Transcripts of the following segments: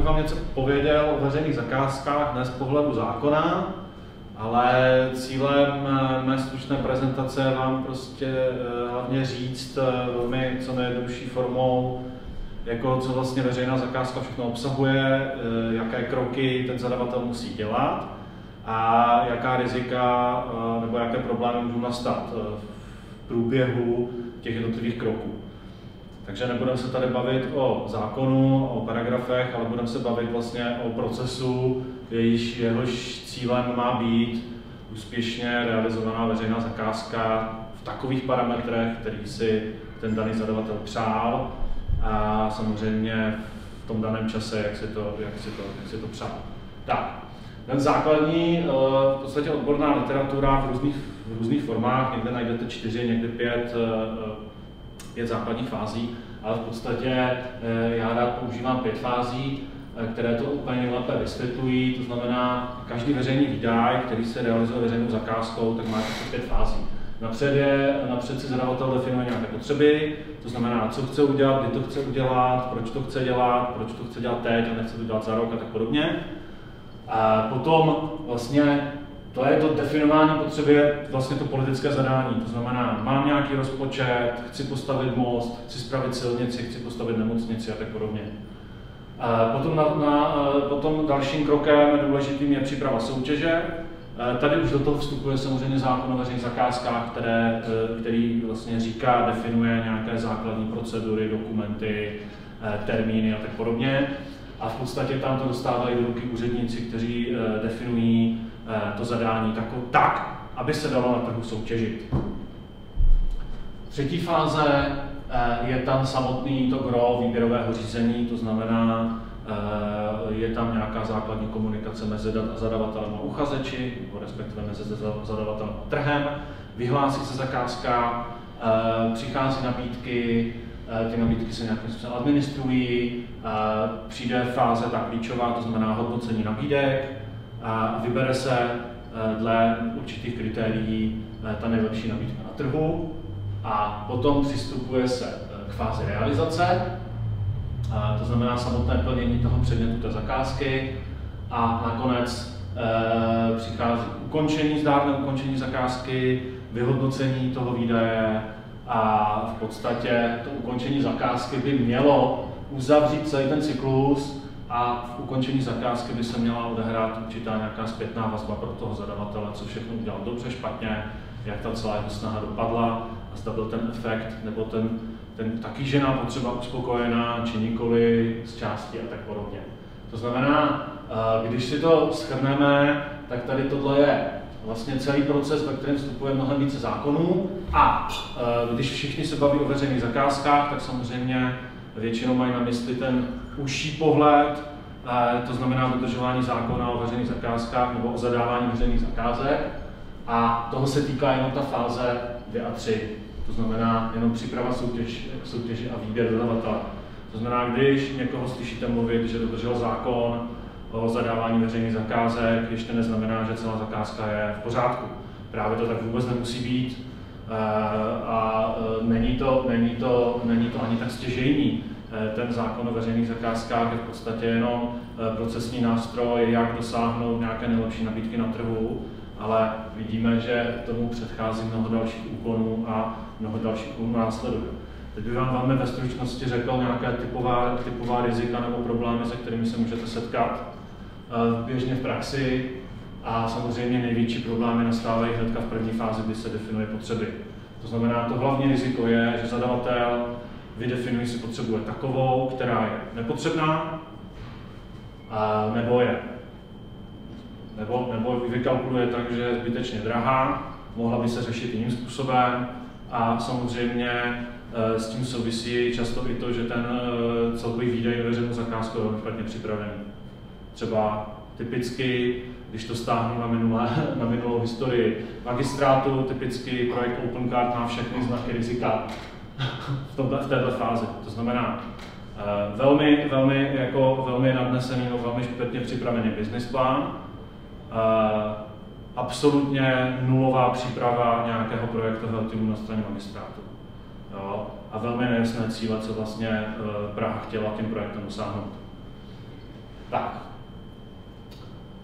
bych vám něco pověděl o veřejných zakázkách, ne z pohledu zákona, ale cílem eh, mé stručné prezentace je vám prostě eh, hlavně říct eh, velmi co nejjednodušší formou, jako co vlastně veřejná zakázka všechno obsahuje, jaké kroky ten zadavatel musí dělat a jaká rizika nebo jaké problémy můžou nastat v průběhu těch jednotlivých kroků. Takže nebudeme se tady bavit o zákonu, o paragrafech, ale budeme se bavit vlastně o procesu, jejíž, jehož cílem má být úspěšně realizovaná veřejná zakázka v takových parametrech, který si ten daný zadavatel přál a samozřejmě v tom daném čase, jak si to, jak si to, jak si to přál. Tak, ten základní, eh, v podstatě odborná literatura v různých, v různých formách, někde najdete čtyři, někde pět, eh, pět základních fází, ale v podstatě eh, já rád používám pět fází, které to úplně nejlépe vysvětlují. To znamená, každý veřejný výdaj, který se realizuje veřejnou zakázkou, tak má těch pět fází. Napřed, je, napřed si zadavatel definuje nějaké potřeby, to znamená, co chce udělat, kdy to chce udělat, proč to chce dělat, proč to chce dělat teď a nechce to dělat za rok a tak podobně. A potom vlastně to je to definování potřeby, vlastně to politické zadání. To znamená, mám nějaký rozpočet, chci postavit most, chci spravit silnici, chci postavit nemocnici a tak podobně. Potom, na, na, potom dalším krokem důležitým je příprava soutěže. Tady už do toho vstupuje samozřejmě zákon o veřejných zakázkách, které, e, který vlastně říká, definuje nějaké základní procedury, dokumenty, termíny a tak podobně. A v podstatě tam to dostávají do ruky úředníci, kteří definují to zadání tak, aby se dalo na trhu soutěžit. Třetí fáze Eh, je tam samotný to gro výběrového řízení, to znamená, eh, je tam nějaká základní komunikace mezi zadavatelem a uchazeči, nebo respektive mezi zadavatelem a trhem, vyhlásí se zakázka, eh, přichází nabídky, ty nabídky se nějakým způsobem administrují, přijde fáze ta klíčová, to znamená hodnocení nabídek, a vybere se dle určitých kritérií ta nejlepší nabídka na trhu, a potom přistupuje se eh, k fázi realizace, to znamená samotné plnění toho předmětu té zakázky a nakonec přichází ukončení, zdárné ukončení zakázky, vyhodnocení toho výdaje a v podstatě to ukončení zakázky by mělo uzavřít celý ten cyklus a v ukončení zakázky by se měla odehrát určitá nějaká zpětná vazba pro toho zadavatele, co všechno udělal dobře, špatně, jak ta celá jeho snaha dopadla a zda byl ten efekt nebo ten, ten taky žena potřeba uspokojená, či nikoli z části a tak podobně. To znamená, eh, když si to schrneme, tak tady tohle je vlastně celý proces, ve kterém vstupuje mnohem více zákonů a eh, když všichni se baví o veřejných zakázkách, tak samozřejmě většinou mají na mysli ten užší pohled, eh, to znamená dodržování zákona o veřejných zakázkách nebo o zadávání veřejných zakázek. A toho se týká jenom ta fáze 2 a 3. To znamená jenom příprava soutěž, soutěže a výběr dodavatele. To znamená, když někoho slyšíte mluvit, že dodržel zákon o zadávání veřejných zakázek, ještě neznamená, že celá zakázka je v pořádku. Právě to tak vůbec nemusí být. Eh, a eh, není to, není to, není to ani tak stěžejní. Eh, ten zákon o veřejných zakázkách je v podstatě jenom procesní nástroj, jak dosáhnout nějaké nejlepší nabídky na trhu ale vidíme, že tomu předchází mnoho dalších úkonů a mnoho dalších úkonů následuje. Teď bych vám velmi ve stručnosti řekl nějaké typová, typová rizika nebo problémy, se kterými se můžete setkat eh, běžně v praxi a samozřejmě největší problémy nastávají hnedka v první fázi, kdy se definuje potřeby. To znamená, to hlavní riziko je, že zadavatel vydefinuje si potřebuje takovou, která je nepotřebná, nebo je nebo, nebo vykalkuluje tak, že je zbytečně drahá, mohla by se řešit jiným způsobem a samozřejmě eh, s tím souvisí často i to, že ten eh, celkový výdaj na veřejnou zakázku je špatně připravený. Třeba typicky, když to stáhnu na, minulé, na minulou historii magistrátu, typicky projekt OpenCard má všechny znaky rizika v, tomto, v této fázi. To znamená, eh, velmi, velmi, jako, velmi nadnesený, velmi špatně připravený business plán, Eh, absolutně nulová příprava nějakého projektového týmu na straně magistrátu. Jo? A velmi nejasné cíle, co vlastně eh, Praha chtěla tím projektem dosáhnout. Tak.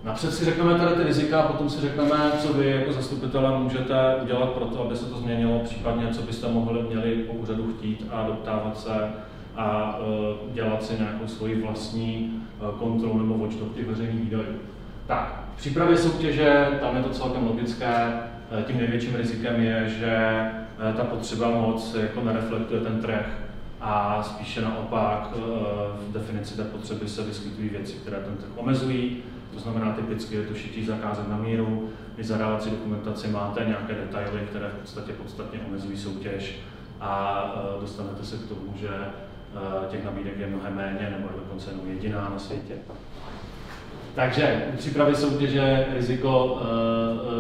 Napřed si řekneme tady ty rizika, a potom si řekneme, co vy jako zastupitelé můžete udělat pro to, aby se to změnilo, případně co byste mohli měli po úřadu chtít a doptávat se a uh, dělat si nějakou svoji vlastní uh, kontrolu nebo watchdog těch veřejných výdajů. Tak, v přípravě soutěže, tam je to celkem logické, tím největším rizikem je, že ta potřeba moc jako nereflektuje ten trh a spíše naopak v definici té potřeby se vyskytují věci, které ten trh omezují. To znamená, typicky je to šití zakázek na míru, vy zadávací dokumentaci máte nějaké detaily, které v podstatě podstatně omezují soutěž a dostanete se k tomu, že těch nabídek je mnohem méně nebo dokonce jenom jediná na světě. Takže u přípravy soutěže riziko uh,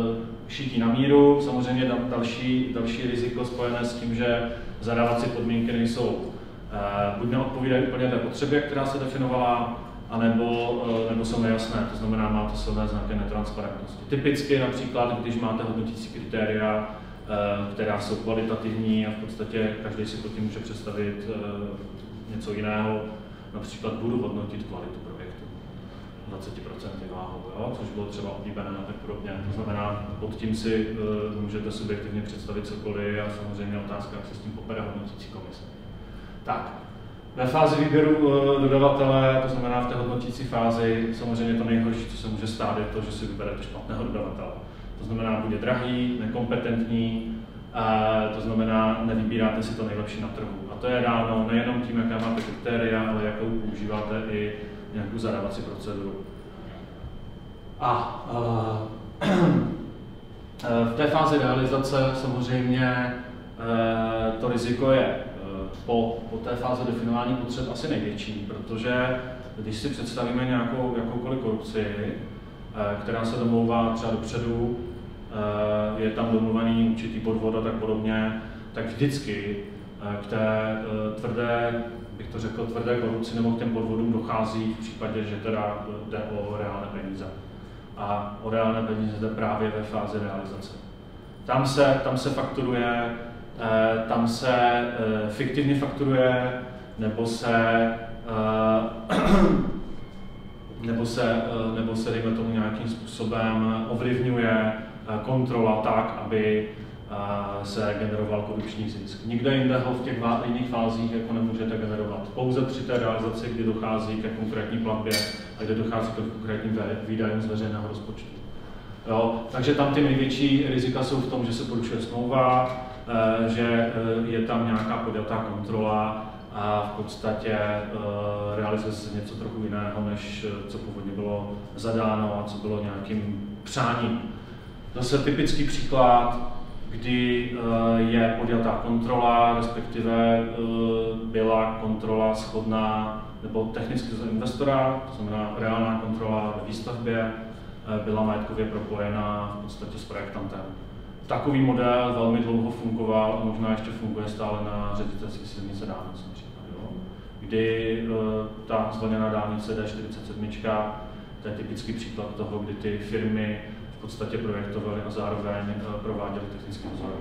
uh, šití na míru, samozřejmě další, další riziko spojené s tím, že zadávací podmínky nejsou uh, buď neodpovídají úplně té potřebě, která se definovala, anebo, nebo jsou nejasné, to znamená, má to silné znaky netransparentnosti. Typicky například, když máte hodnotící kritéria, která jsou kvalitativní a v podstatě každý si pod tím může představit něco jiného, například budu hodnotit kvalitu 20% váhou, jo? což bylo třeba oblíbené a tak podobně. To znamená, pod tím si uh, můžete subjektivně představit cokoliv a samozřejmě otázka, jak se s tím popere hodnotící komise. Tak, ve fázi výběru uh, dodavatele, to znamená v té hodnotící fázi, samozřejmě to nejhorší, co se může stát, je to, že si vyberete špatného dodavatele. To znamená, bude drahý, nekompetentní, uh, to znamená, nevybíráte si to nejlepší na trhu. A to je dáno nejenom tím, jaké máte kritéria, ale jakou používáte i nějakou zadávací proceduru. A uh, v té fázi realizace samozřejmě uh, to riziko je uh, po, po té fázi definování potřeb asi největší, protože když si představíme nějakou jakoukoliv korupci, která se domlouvá třeba dopředu, je tam domluvený určitý podvod a tak podobně, tak vždycky k té tvrdé bych to řekl, tvrdé korupci nebo k těm podvodům dochází v případě, že teda jde o reálné peníze. A o reálné peníze jde právě ve fázi realizace. Tam se, tam se fakturuje, eh, tam se eh, fiktivně fakturuje, nebo se, eh, nebo se, nebo se dejme tomu nějakým způsobem ovlivňuje kontrola tak, aby se generoval korupční zisk. Nikde jinde ho v těch jiných fázích jako nemůžete generovat. Pouze při té realizaci, kdy dochází ke konkrétní platbě a kde dochází ke konkrétním výdajům z veřejného rozpočtu. Jo, takže tam ty největší rizika jsou v tom, že se porušuje smlouva, eh, že eh, je tam nějaká podjatá kontrola a v podstatě eh, realizuje se něco trochu jiného, než co původně bylo zadáno a co bylo nějakým přáním. Zase typický příklad, kdy eh, je podjatá kontrola, respektive eh, byla kontrola schodná nebo technicky z investora, to znamená reálná kontrola ve výstavbě, eh, byla majetkově propojená v podstatě s projektantem. Takový model velmi dlouho fungoval a možná ještě funguje stále na ředitelské silnice dálnice kdy ta zvlněná dálnice D47, to je typický příklad toho, kdy ty firmy podstatě projektovali a zároveň eh, prováděli technický dozor.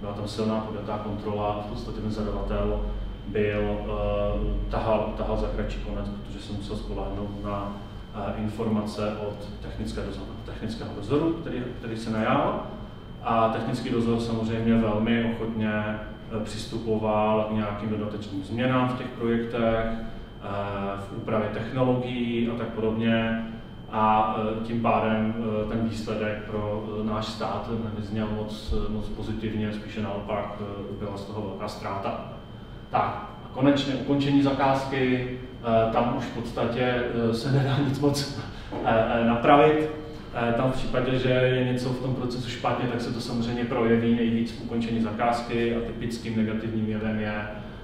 Byla tam silná podjatá kontrola v podstatě ten zadavatel byl, uh, tahal, tahal za kratší konec, protože se musel spolehnout na uh, informace od technické dozoru, technického dozoru, který, který se najal. A technický dozor samozřejmě velmi ochotně přistupoval k nějakým dodatečným změnám v těch projektech, v úpravě technologií a tak podobně a e, tím pádem e, ten výsledek pro e, náš stát nevyzněl moc, moc pozitivně, spíše naopak byla z toho velká ztráta. Tak, a konečně ukončení zakázky, tam už v podstatě se nedá nic moc napravit. Tam v případě, že je něco v tom procesu špatně, tak se to samozřejmě projeví nejvíc v ukončení zakázky a typickým negativním jevem je,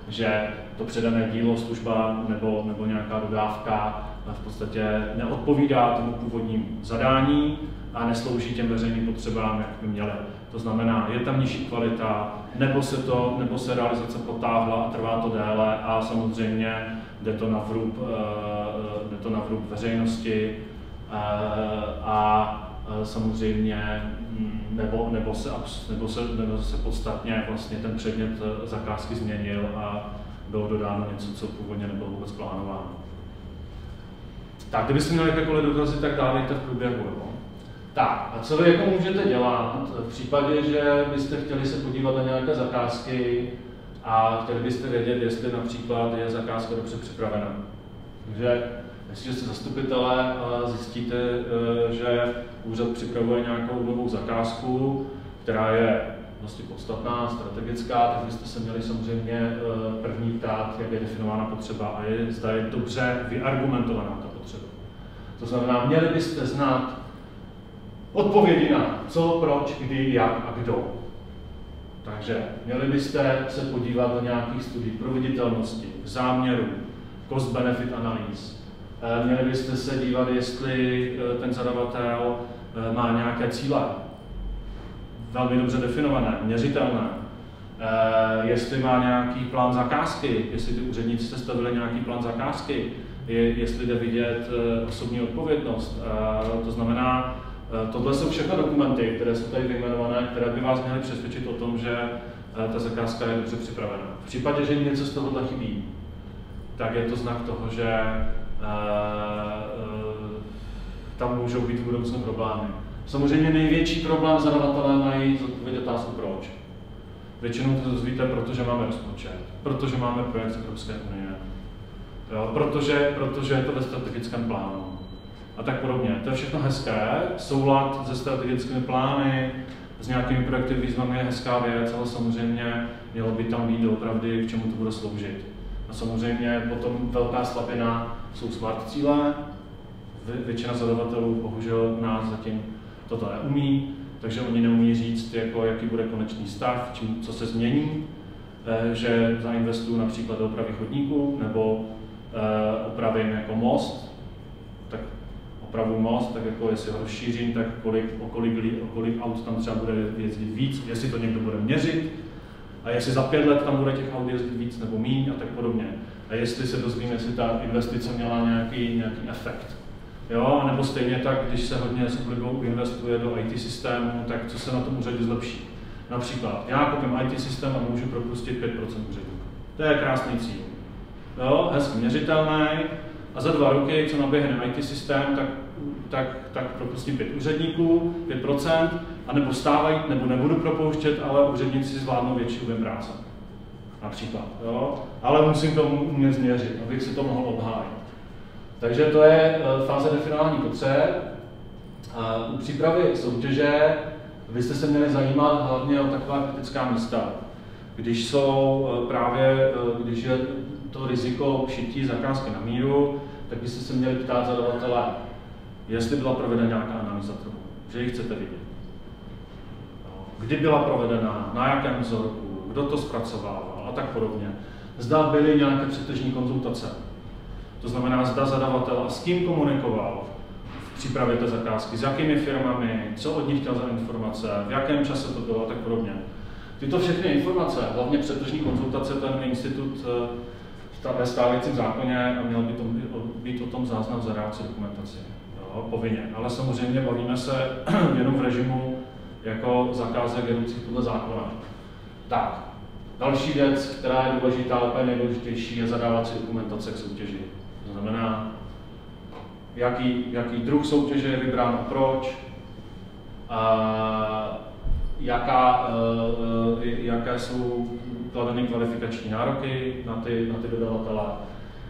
že to předané dílo, služba nebo, nebo nějaká dodávka v podstatě neodpovídá tomu původnímu zadání a neslouží těm veřejným potřebám, jak by měly. To znamená, je tam nižší kvalita, nebo se, to, nebo se realizace potáhla a trvá to déle a samozřejmě jde to na vrub, eh, jde to na vrub veřejnosti eh, a eh, samozřejmě hm, nebo, nebo, se, nebo, se, nebo se podstatně vlastně ten předmět zakázky změnil a bylo dodáno něco, co původně nebylo vůbec plánováno. Tak, kdybyste měli jakékoliv dotazy, tak dávejte v průběhu. Jo. Tak, a co vy jako můžete dělat v případě, že byste chtěli se podívat na nějaké zakázky a chtěli byste vědět, jestli například je zakázka dobře připravena. Takže jestliže jste zastupitelé zjistíte, eh, že úřad připravuje nějakou novou zakázku, která je vlastně podstatná, strategická, tak byste se měli samozřejmě eh, první ptát, jak je definována potřeba a je, zda je dobře vyargumentovaná ta potřeba. To znamená, měli byste znát odpovědi na co, proč, kdy, jak a kdo. Takže měli byste se podívat do nějakých studií proveditelnosti, záměru, cost-benefit analýz. Eh, měli byste se dívat, jestli eh, ten zadavatel má nějaké cíle, velmi dobře definované, měřitelné, jestli má nějaký plán zakázky, jestli ty úředníci sestavili nějaký plán zakázky, jestli jde vidět osobní odpovědnost. To znamená, tohle jsou všechno dokumenty, které jsou tady vyjmenované, které by vás měly přesvědčit o tom, že ta zakázka je dobře připravena. V případě, že něco z tohohle chybí, tak je to znak toho, že tam můžou být v budoucnu problémy. Samozřejmě největší problém zadavatelé mají zodpovědět otázku proč. Většinou to dozvíte, protože máme rozpočet, protože máme projekt Evropské unie, jo, protože, protože je to ve strategickém plánu a tak podobně. To je všechno hezké, soulad se strategickými plány, s nějakými projekty významně je hezká věc, ale samozřejmě mělo by tam být opravdu, k čemu to bude sloužit. A samozřejmě potom velká slabina jsou smart cíle, většina zadavatelů bohužel nás zatím toto neumí, takže oni neumí říct, jako, jaký bude konečný stav, čím, co se změní, eh, že zainvestuju například do opravy chodníků nebo eh, opravím jako most, tak opravu most, tak jako jestli ho rozšířím, tak kolik, o, kolik, o kolik aut tam třeba bude jezdit víc, jestli to někdo bude měřit, a jestli za pět let tam bude těch aut jezdit víc nebo míň a tak podobně. A jestli se dozvím, jestli ta investice měla nějaký, nějaký efekt. Jo, nebo stejně tak, když se hodně s oblibou investuje do IT systému, tak co se na tom úřadě zlepší? Například, já koupím IT systém a můžu propustit 5% úředníků. To je krásný cíl. Jo, hezky měřitelný, a za dva roky, co naběhne IT systém, tak, tak, tak propustím pět úředníků, 5%, anebo stávají, nebo nebudu propouštět, ale úředníci zvládnou větší objem práce. Například. Jo? Ale musím to umět změřit, abych si to mohl obhájit. Takže to je eh, fáze definování potřeb. U přípravy soutěže byste se měli zajímat hlavně o taková kritická místa. Když jsou eh, právě, eh, když je to riziko šití zakázky na míru, tak byste se měli ptát zadavatele, jestli byla provedena nějaká analýza trhu, že ji chcete vidět. Kdy byla provedena, na jakém vzorku, kdo to zpracovával a tak podobně. Zda byly nějaké předtržní konzultace. To znamená, zda zadavatel a s kým komunikoval v přípravě té zakázky, s jakými firmami, co od nich chtěl za informace, v jakém čase to bylo a tak podobně. Tyto všechny informace, hlavně předtržní konzultace, ten institut eh, ve stávajícím zákoně a měl by to být o tom záznam v zadávací dokumentaci. Jo, povinně. Ale samozřejmě bavíme se jenom v režimu jako zakázek jedoucích podle zákona. Tak, další věc, která je důležitá, úplně nejdůležitější, je zadávací dokumentace k soutěži. Znamená, jaký, jaký druh soutěže je vybrán a proč, a jaká, e, e, jaké jsou kladeny kvalifikační nároky na ty, na ty dodavatele,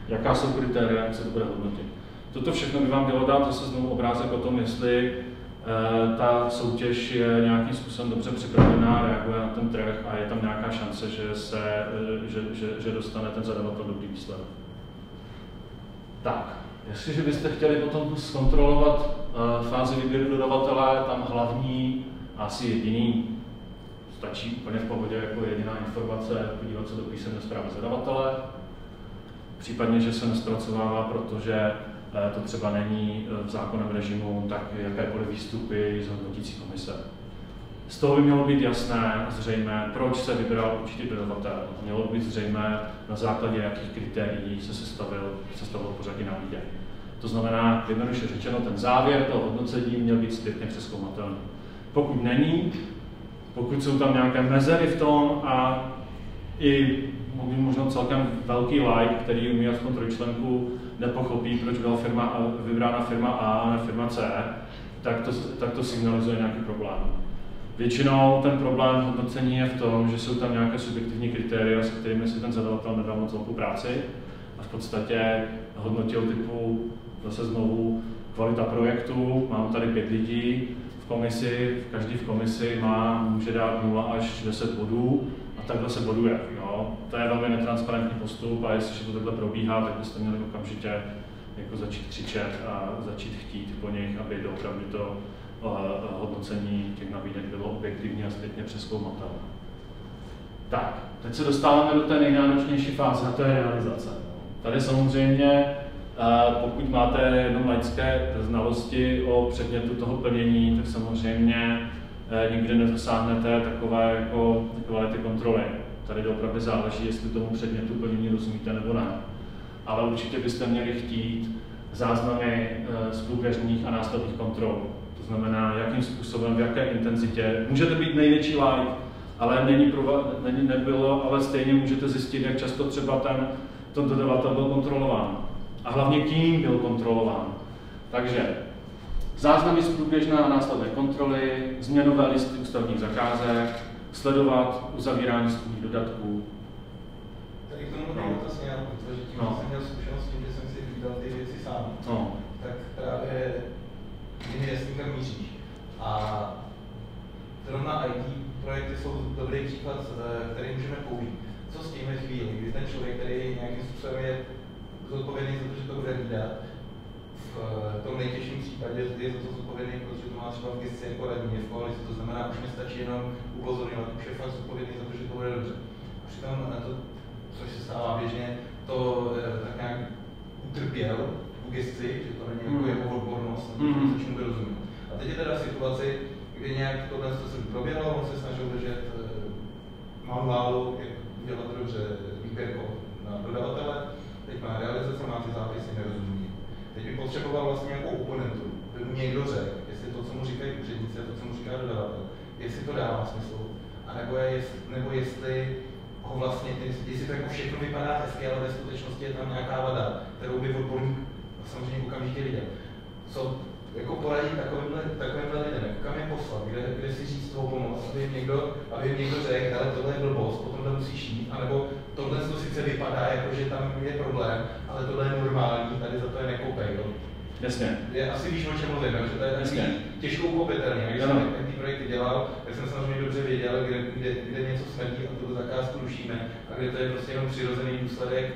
jaká jsou kritéria, jak se to bude hodnotit. Toto všechno by vám mělo dát zase znovu obrázek o tom, jestli e, ta soutěž je nějakým způsobem dobře připravená, reaguje na ten trh a je tam nějaká šance, že, se, že, že, že dostane ten zadavatel dobrý výsledek. Tak, jestliže byste chtěli potom zkontrolovat e, fázi výběru dodavatele, tam hlavní, asi jediný stačí úplně v pohodě jako jediná informace podívat se do písemné zprávy zadavatele, případně, že se nespracovává, protože eh, to třeba není eh, v zákonném režimu, tak jakékoliv výstupy z hodnotící komise. Z toho by mělo být jasné a zřejmé, proč se vybral určitý dodavatel. Mělo by být zřejmé, na základě jakých kritérií se sestavil, sestavil pořadí na výdě. To znamená, jednoduše řečeno, ten závěr toho hodnocení měl být zpětně přeskoumatelný. Pokud není, pokud jsou tam nějaké mezery v tom a i možná celkem velký like, který umí aspoň trojčlenku nepochopí, proč byla firma, vybrána firma A a ne firma C, tak to, tak to signalizuje nějaký problém. Většinou ten problém hodnocení je v tom, že jsou tam nějaké subjektivní kritéria, se kterými si ten zadavatel nedal moc velkou práci a v podstatě hodnotil typu zase znovu kvalita projektu, mám tady pět lidí v komisi, každý v komisi má, může dát 0 až 10 bodů a takhle se boduje. Jo. To je velmi netransparentní postup a jestliže to takhle probíhá, tak byste měli okamžitě jako začít křičet a začít chtít po nich, aby opravdu to hodnocení těch nabídek bylo objektivní a zpětně přeskoumatelné. Tak, teď se dostáváme do té nejnáročnější fáze, a to je realizace. Tady samozřejmě pokud máte jenom laické znalosti o předmětu toho plnění, tak samozřejmě eh, nikdy nedosáhnete takové jako kvality kontroly. Tady opravdu záleží, jestli tomu předmětu plnění rozumíte nebo ne. Ale určitě byste měli chtít záznamy eh, z průběžných a následných kontrol. To znamená, jakým způsobem, v jaké intenzitě. Můžete být největší like, ale není, není nebylo, ale stejně můžete zjistit, jak často třeba ten, ten dodavatel byl kontrolován a hlavně kým byl kontrolován. Takže záznamy z průběžné a následné kontroly, změnové listy ústavních zakázek, sledovat uzavírání smluvních dodatků. Tady k tomu no. dotaz měl, protože tím no. jsem měl zkušenost s tím, že jsem si vydal ty věci sám. No. Mi jasný, kam míříš. A zrovna IT projekty jsou dobrý příklad, který můžeme použít. Co s tím ve chvíli, kdy ten člověk, který nějakým způsobem je zodpovědný za to, že to bude vydat. V eh, tom nejtěžším případě je za to zodpovědný, protože to má třeba v gesci jako radní v koalici, to znamená, už mi stačí jenom upozorňovat, už je fakt zodpovědný za to, že to bude dobře. Přitom to, což se stává běžně, to eh, tak nějak utrpěl gesci, že to není jako mm. jeho odbornost, nebo mm. se čemu rozumět. A teď je teda situaci, kdy nějak tohle se proběhlo, on se snažil držet eh, manuálu, jak dělat dobře výběr na dodavatele, teď má realizace, má ty zápisy, nerozumí. Teď by potřeboval vlastně nějakou oponentu, by mu někdo řekl, jestli to, co mu říkají úředníci, to, co mu říká dodavatel, jestli to dává smysl, anebo je, nebo jestli ho vlastně, jestli to jako všechno vypadá hezky, ale ve skutečnosti je tam nějaká vada, kterou by odborník samozřejmě okamžitě viděl. Co jako poradit takovýmhle, takovýmhle lidem, jako kam je poslat, kde, kde si říct svou pomoc, aby jim někdo, aby jim někdo řekl, ale tohle je blbost, potom to musíš jít, anebo tohle to sice vypadá, jako že tam je problém, ale tohle je normální, tady za to je nekoupej. Jo. Jasně. Je, asi víš, o čem mluvím, že to je Jasně. těžko uchopitelný. Když jsem ty projekty dělal, tak jsem samozřejmě dobře věděl, kde, kde, kde něco smrdí a tu zakázku rušíme a kde to je prostě jenom přirozený důsledek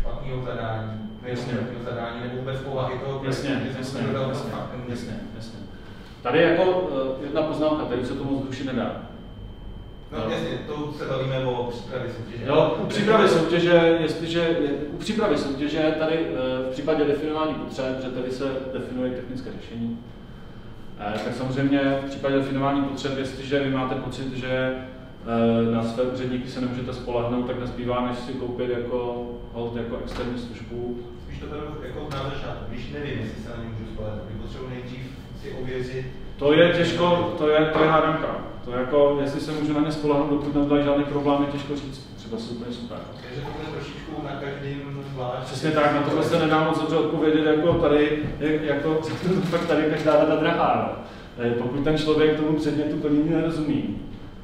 špatného zadání jasně. zadání nebo vůbec povahy toho, jasně, jasně, jasně, jasně, jasně. Tady jako uh, jedna poznámka, tady se to moc duši nedá. No, no jasně, to se bavíme o přípravě soutěže. Jo, u přípravy soutěže, jestliže, u přípravy soutěže tady uh, v případě definování potřeb, že tady se definuje technické řešení, uh, tak samozřejmě v případě definování potřeb, jestliže vy máte pocit, že na své úředníky se nemůžete spolehnout, tak nezbývá, než si koupit jako hold jako externí službu když to beru jako na začátku, když nevím, jestli se na ně můžu spolehnout, potřebuji nejdřív si ověřit. To je těžko, to je, to je hádanka. To je jako, jestli se můžu na ně spolehnout, dokud nedají žádný problém, je těžko říct. Třeba jsou úplně super. Takže to bude trošičku na každém zvlášť. Přesně tak, na tohle se nedá moc dobře odpovědět, jako tady, jako, fakt tady každá data drahá. Eh, pokud ten člověk tomu předmětu plnění nerozumí,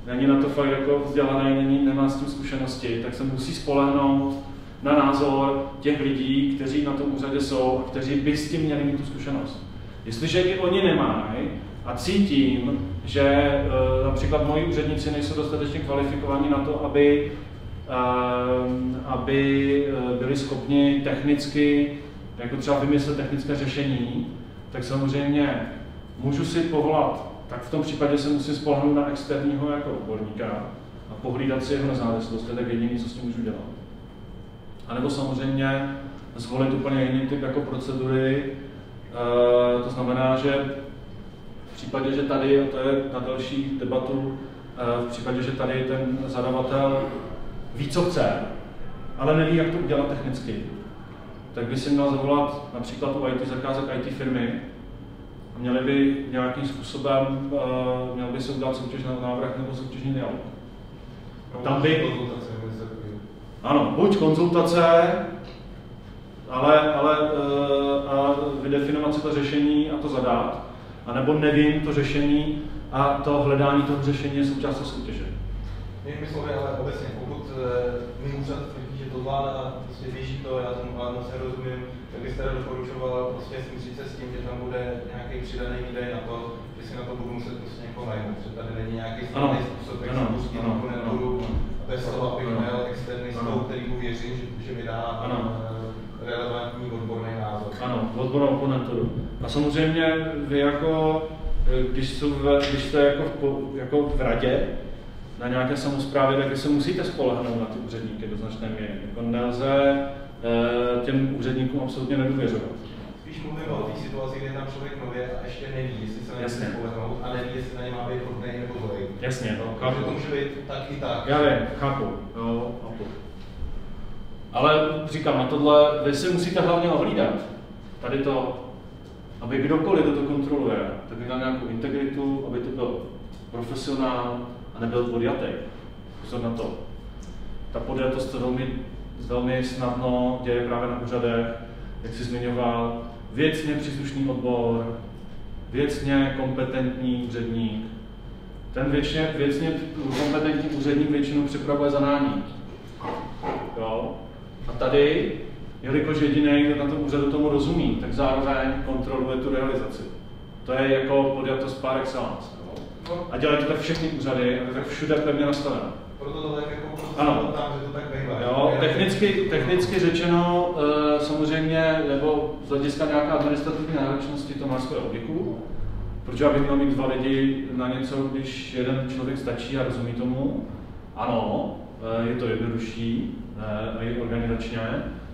není na to fakt jako vzdělaný, není, nemá s tím zkušenosti, tak se musí spolehnout na názor těch lidí, kteří na tom úřadě jsou a kteří by s tím měli mít tu zkušenost. Jestliže i oni nemají a cítím, že e, například moji úředníci nejsou dostatečně kvalifikovaní na to, aby, e, aby e, byli schopni technicky, jako třeba vymyslet technické řešení, tak samozřejmě můžu si povolat, tak v tom případě se musím spolehnout na externího jako odborníka a pohlídat si jeho nezávislost, to je tak jediné, co s tím můžu dělat. A nebo samozřejmě zvolit úplně jiný typ jako procedury. E, to znamená, že v případě, že tady, a to je na další debatu, e, v případě, že tady ten zadavatel ví, co chce, ale neví, jak to udělat technicky, tak by si měl zavolat například u IT zakázek IT firmy měli by nějakým způsobem, uh, měl by se udělat soutěž na návrh nebo soutěžní dialog. Tam by, ano, buď konzultace, ale, ale uh, a vydefinovat si to řešení a to zadat, anebo nevím to řešení a to hledání toho řešení je součástí soutěže. Jinými slovy, ale obecně, pokud uh, mi úřad tvrdí, že to zvládá, prostě běží to, já tomu se rozumím, tak byste doporučoval prostě smířit se s tím, že tam bude nějaký přidaný výdaj na to, že si na to budu muset prostě někoho najmout, že tady není nějaký snadný způsob, jak se pustí na konektoru, bez toho, abych měl externistou, který mu věřím, že, že mi dá ano. Eh, relevantní odborný názor. Ano, odbornou oponenturu. A samozřejmě vy jako, eh, když, jsou, když jste jako v, jako v radě, na nějaké samozprávě, tak vy se musíte spolehnout na ty úředníky do značné míry. Jako nelze těm úředníkům absolutně nedůvěřovat. Spíš mluvím o té situaci, kdy je tam člověk nově a ještě neví, jestli se na ně spolehnout a neví, jestli na ně má být hodný nebo zlej. Jasně, no, chápu. to může být tak i tak. Já vím, chápu, jo, chápu. Ale říkám, na tohle vy si musíte hlavně ohlídat. Tady to, aby kdokoliv toto kontroluje, tak by měl nějakou integritu, aby to byl profesionál, a nebyl podjatý. Pozor na to. Ta podjatost se velmi, velmi snadno děje právě na úřadech, jak jsi zmiňoval, věcně příslušný odbor, věcně kompetentní úředník. Ten věcně, věcně kompetentní úředník většinou připravuje zadání. Jo? A tady, jelikož jediný, kdo na tom úřadu tomu rozumí, tak zároveň kontroluje tu realizaci. To je jako podjatost par excellence. A dělají to tak všechny úřady a to tak všude pevně nastaveno. Proto to tak jako ano. tam, že to tak. Jo, technicky, technicky řečeno, e, samozřejmě, nebo z hlediska nějaká administrativní náročnosti to má svoje logiku, protože abych měl mít dva lidi na něco, když jeden člověk stačí a rozumí tomu, ano, e, je to jednodušší e, i organizačně,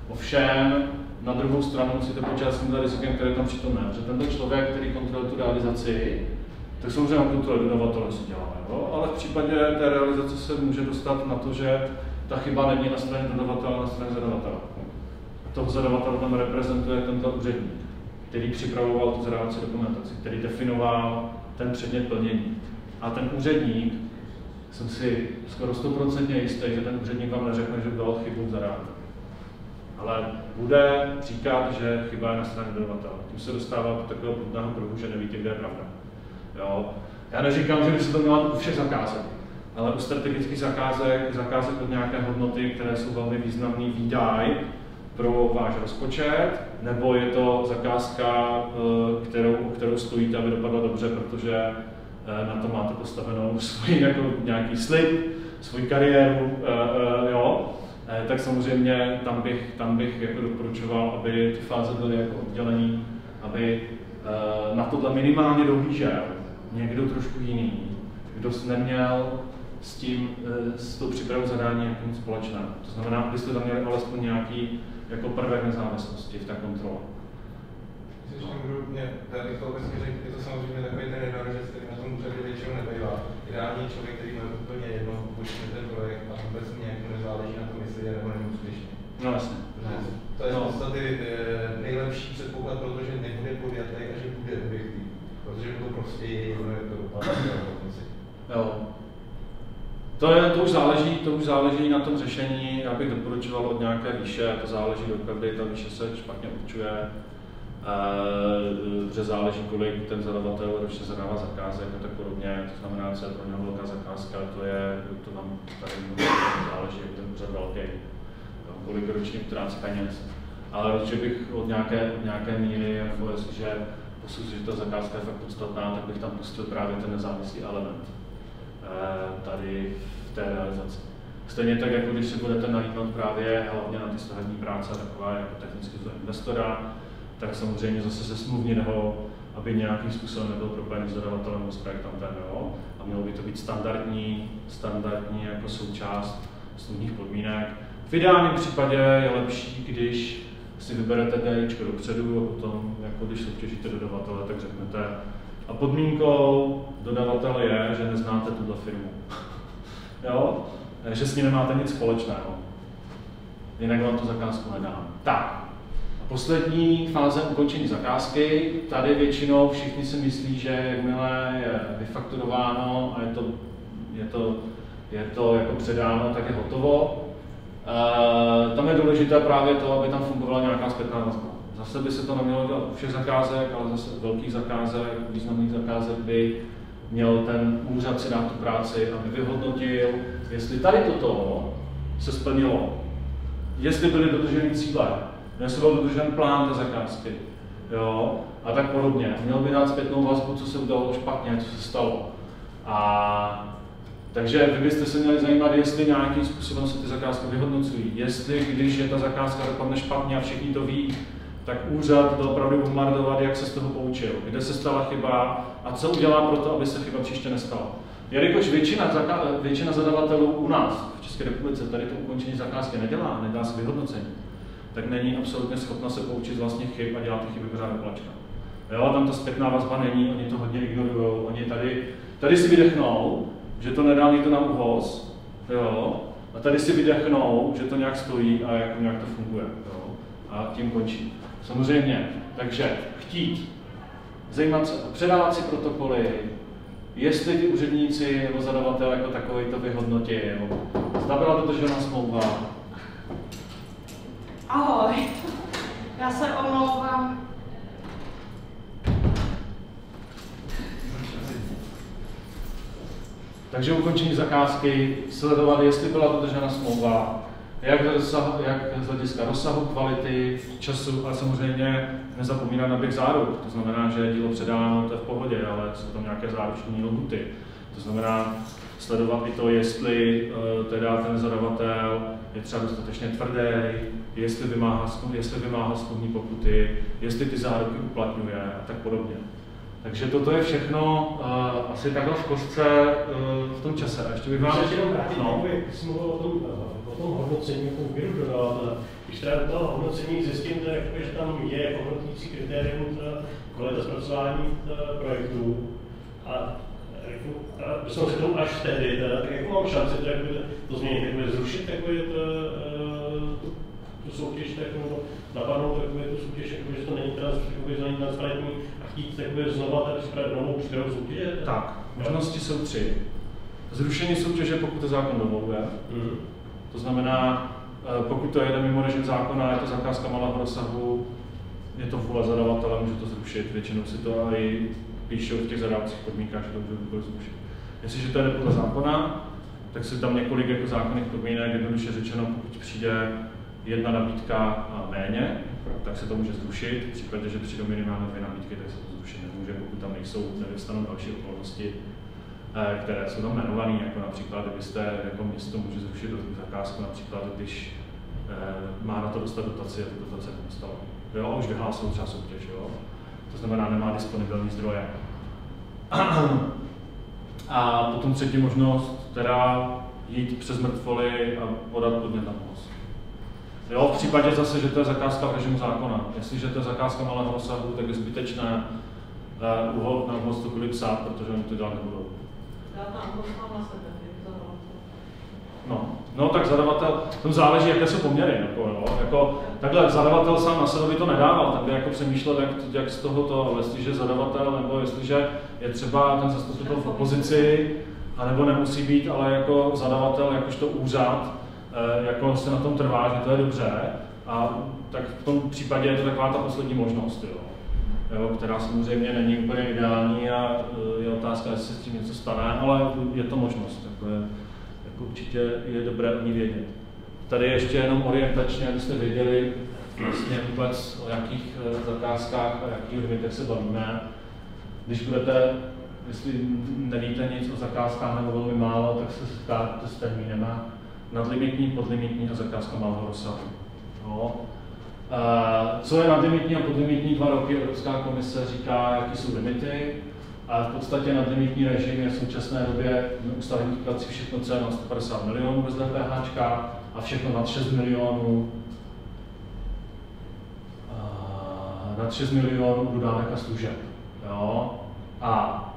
ovšem na druhou stranu musíte počítat s tímhle rizikem, které tam přitom že tento člověk, který kontroluje tu realizaci, tak samozřejmě na kontrole dodavatele si děláme, jo? ale v případě té realizace se může dostat na to, že ta chyba není na straně dodavatele, na straně zadavatele. Toho zadavatele tam reprezentuje tento úředník, který připravoval tu zadávací dokumentaci, který definoval ten předmět plnění. A ten úředník, jsem si skoro stoprocentně jistý, že ten úředník vám neřekne, že udělal chybu v zadání. Ale bude říkat, že chyba je na straně dodavatele. Tím se dostává do takového průtného kruhu, že nevíte, kde je pravda. Jo. Já neříkám, že by se to mělo u všech zakázek, ale u strategických zakázek, zakázek od nějaké hodnoty, které jsou velmi významný výdaj pro váš rozpočet, nebo je to zakázka, eh, kterou, kterou stojíte, aby dopadla dobře, protože eh, na to máte postavenou svůj jako nějaký slib, svoji kariéru, eh, jo, tak samozřejmě tam bych, tam bych jako doporučoval, aby ty fáze byly jako oddělené, aby na tohle minimálně dohlížel, někdo trošku jiný, kdo neměl s tím, eh, s tou přípravou zadání jako nic společného. To znamená, abyste tam měli alespoň nějaký jako prvek nezávislosti v té kontrole. tady to obecně řekl, je to samozřejmě takový ten jednorožec, který na tom úřadě většinou nebývá. Ideální člověk, který má úplně jedno, počne ten projekt a vůbec mě jako nezáleží na tom, jestli je nebo není úspěšný. No jasně. To je no. v podstatě eh, nejlepší předpoklad, protože nebude podjatý a že bude objektivní protože to prostě je jedno, jak to dopadne. Jo. To, je, to, už záleží, to už záleží na tom řešení, já bych doporučoval od nějaké výše, to záleží kdy ta výše se špatně určuje, e, že záleží, kolik ten zadavatel ročně zadává zakázek a tak podobně, to znamená, co je pro něho velká zakázka, to je, to nám tady záleží, jak ten úřad velký, kolik ročně utrácí peněz. Ale určitě bych od nějaké, od nějaké míry, jako jestliže posuzuji, že ta zakázka je fakt podstatná, tak bych tam pustil právě ten nezávislý element. eh, tady v té realizaci. Stejně tak, jako když se budete nalíknout právě hlavně na ty stavební práce, taková jako technicky to investora, tak samozřejmě zase se smluvního, aby nějakým způsobem nebyl propojený s dodavatelem s projektantem, jo? a mělo by to být standardní, standardní jako součást smluvních podmínek. V ideálním případě je lepší, když si vyberete DIčko dopředu a potom, jako když soutěžíte dodavatele, tak řeknete, a podmínkou dodavatele je, že neznáte tuto firmu. jo? Že s ní nemáte nic společného. Jinak vám tu zakázku nedám. Tak, a poslední fáze ukončení zakázky. Tady většinou všichni si myslí, že jakmile je vyfakturováno a je to, je to, je to jako předáno, tak je hotovo. Uh, tam je důležité právě to, aby tam fungovala nějaká zpětná vazba. Zase by se to nemělo dělat u všech zakázek, ale zase u velkých zakázek, významných zakázek by měl ten úřad si dát tu práci, aby vyhodnotil, jestli tady toto se splnilo, jestli byly dodrženy cíle, jestli byl dodržen plán té zakázky, jo, a tak podobně. Měl by dát zpětnou vazbu, co se udělalo špatně, co se stalo. A takže vy byste se měli zajímat, jestli nějakým způsobem se ty zakázky vyhodnocují. Jestli, když je ta zakázka dopadne špatně a všichni to ví, tak úřad to opravdu bombardovat, jak se z toho poučil, kde se stala chyba a co udělá pro to, aby se chyba příště nestala. Jelikož většina, většina zadavatelů u nás v České republice tady to ukončení zakázky nedělá, nedá se vyhodnocení, tak není absolutně schopna se poučit z vlastních chyb a dělat ty chyby pořád plačka. Jo, tam ta zpětná vazba není, oni to hodně ignorují, oni tady, tady si vydechnou, že to nedá nikdo na uvoz, jo, a tady si vydechnou, že to nějak stojí a jak nějak to funguje, jo, a tím končí. Samozřejmě, takže chtít, zajímat se, předávat si protokoly, jestli ty úředníci nebo zadavatel jako takový to vyhodnotil, zda byla dodržena smlouva. Ahoj, já se omlouvám. Takže ukončení zakázky, sledovat, jestli byla dodržena smlouva, jak, rozsahu, jak z hlediska rozsahu, kvality, času, ale samozřejmě nezapomínat na běh záruk. To znamená, že je dílo předáno, to je v pohodě, ale jsou tam nějaké záruční lobuty. To znamená sledovat i to, jestli uh, teda ten zadavatel je třeba dostatečně tvrdý, jestli vymáhá, jestli vymáhá smluvní pokuty, jestli ty záruky uplatňuje a tak podobně. Takže toto je všechno uh, asi takhle v kostce uh, v tom čase. A ještě bych vám... Ještě jenom vrátit, no. jsi mluvil o tom, o tom hodnocení, o tom výru dodavatele. Když teda do toho hodnocení zjistím, teda, že tam je jako hodnotící kritérium kvalita zpracování projektů a dostanu se k tomu až tehdy, teda, tak jako mám šanci teda, to změnit, jako zrušit jako je to, tu, tu soutěž, tak, nebo napadnout jako tu soutěž, jako, že to není, trans, jako, není transparentní chtít takové znova tady připravit novou přípravou soutěže? Tak, možnosti jsou tři. Zrušení soutěže, pokud to zákon dovoluje. Mm. To znamená, eh, pokud to jede mimo režim zákona, je to zakázka malého rozsahu, je to vůle zadavatele, může to zrušit. Většinou si to i píšou v těch zadávacích podmínkách, že to může zrušit. Jestliže to jde podle zákona, tak se tam několik jako zákonných podmínek, jednoduše řečeno, pokud přijde jedna nabídka a méně, tak se to může zrušit. V případě, že přijdou minimálně dvě nabídky, tak se to zrušit nemůže, pokud tam nejsou, nevystanou další okolnosti, eh, které jsou tam jmenované, jako například, kdybyste jako město může zrušit zakázku, například, když eh, má na to dostat dotaci a tu dotace nedostalo. Jo, a už vyhlásil třeba soutěž, jo. To znamená, nemá disponibilní zdroje. A potom třetí možnost, teda jít přes mrtvoly a podat podnět na pomoc. Jo, v případě zase, že to je zakázka v režimu zákona. Jestliže to je zakázka malého rozsahu, tak je zbytečné uh, uhol na uhoz cokoliv psát, protože oni to dělat nebudou. No, no tak zadavatel, tam záleží, jaké jsou poměry. Jako, jo. Jako, takhle zadavatel sám na sebe by to nedával, ten by jako přemýšlel, jak, jak z toho to, ale jestliže zadavatel, nebo jestliže je třeba ten zastupitel v opozici, anebo nemusí být, ale jako zadavatel, jakožto úřad, Eh, jako se na tom trvá, že to je dobře, a tak v tom případě je to taková ta poslední možnost, jo. Jo, která samozřejmě není úplně ideální a eh, je otázka, jestli se s tím něco stane, ale je to možnost. Jako, je, jako určitě je dobré o ní vědět. Tady ještě jenom orientačně, abyste věděli vlastně vůbec o jakých eh, zakázkách a jakých limitech se bavíme. Když budete, jestli nevíte nic o zakázkách nebo velmi málo, tak se setkáte s termínem nadlimitní, podlimitní a zakázka malého rozsahu. No. Co je nadlimitní a podlimitní dva roky, Evropská komise říká, jaké jsou limity. A v podstatě nadlimitní režim je v současné době u stavebních prací všechno, co je na 150 milionů bez DPH a všechno nad 6 milionů nad 6 milionů dodávek a služeb. Jo? A Eh,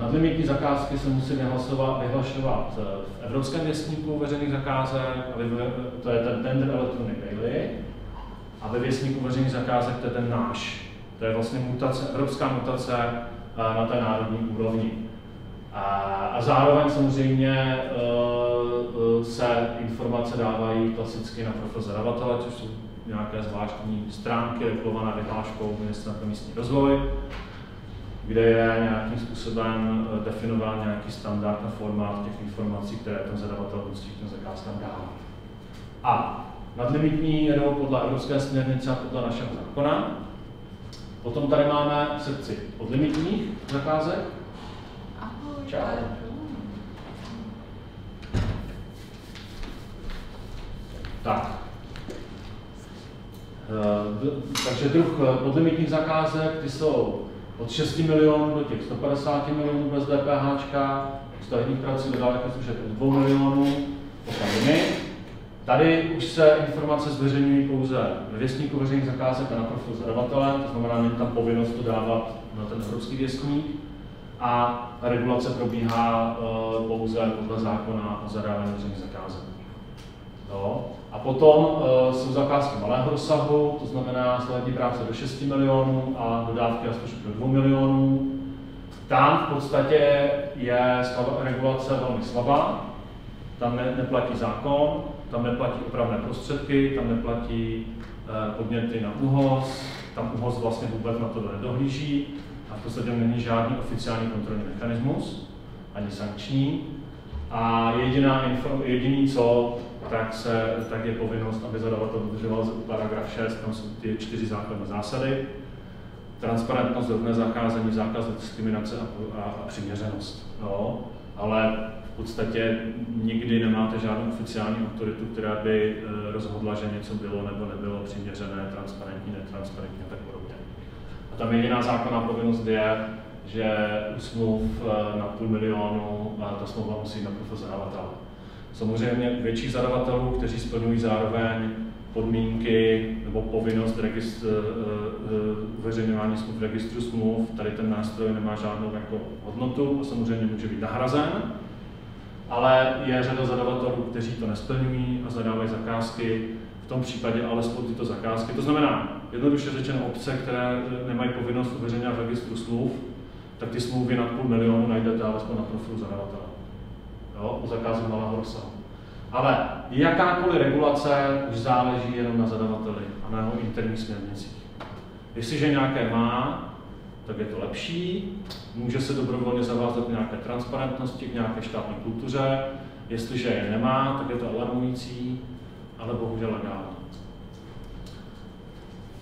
nadlimitní zakázky se musí vyhlasovat, vyhlašovat eh, v Evropském věstníku veřejných zakázek, to je ten Tender Electronic Daily, a ve věstníku veřejných zakázek to je ten náš. To je vlastně mutace, evropská mutace eh, na té národní úrovni. A, a zároveň samozřejmě se informace dávají klasicky na profil zadavatele, což jsou nějaké zvláštní stránky regulované vyhláškou Ministerstva pro místní rozvoj, kde je nějakým způsobem eh, definován nějaký standard a formát těch informací, které ten zadavatel musí těm zakázkám dávat. A nadlimitní jedou podle Evropské směrnice a podle našeho zákona. Potom tady máme sekci podlimitních zakázek. Ahoj. Čau. Tak, Eh, takže druh eh, podlimitních zakázek, ty jsou od 6 milionů do těch 150 milionů bez DPH, stavebních prací dodávek služeb od 2 milionů po limit. Tady už se informace zveřejňují pouze ve věstníku veřejných zakázek a na profilu zadavatele, to znamená, není tam povinnost to dávat na ten evropský věstník a regulace probíhá uh, pouze podle zákona o zadávání veřejných zakázek. Jo. A potom uh, jsou zakázky malého rozsahu, to znamená stavební práce do 6 milionů a dodávky až do 2 milionů. Tam v podstatě je regulace velmi slabá, tam ne, neplatí zákon, tam neplatí opravné prostředky, tam neplatí uh, podněty na úhoz, tam úhoz vlastně vůbec na to nedohlíží a v podstatě není žádný oficiální kontrolní mechanismus, ani sankční. A jediná jediný, co tak, se, tak je povinnost, aby zadavatel dodržoval paragraf 6, tam jsou ty čtyři základní zásady. Transparentnost, rovné zacházení, zákaz diskriminace a, a, a přiměřenost. No, ale v podstatě nikdy nemáte žádnou oficiální autoritu, která by e, rozhodla, že něco bylo nebo nebylo přiměřené, transparentní, netransparentní a tak podobně. A tam jediná zákonná povinnost je, že u smluv e, na půl milionu ta smlouva musí na profesionálata. Samozřejmě větších zadavatelů, kteří splňují zároveň podmínky nebo povinnost registr, eh, eh, uveřejňování smluv v registru smluv, tady ten nástroj nemá žádnou jako hodnotu a samozřejmě může být nahrazen, ale je řada zadavatelů, kteří to nesplňují a zadávají zakázky, v tom případě alespoň tyto zakázky. To znamená, jednoduše řečeno obce, které nemají povinnost uveřejňovat v registru smluv, tak ty smlouvy nad půl milionu najdete alespoň na profilu zadavatele jo, o zakázu malého rozsahu. Ale jakákoliv regulace už záleží jenom na zadavateli a na jeho interních směrnicích. Jestliže nějaké má, tak je to lepší, může se dobrovolně zavázat k nějaké transparentnosti, k nějaké štátní kultuře. Jestliže je nemá, tak je to alarmující, ale bohužel legální.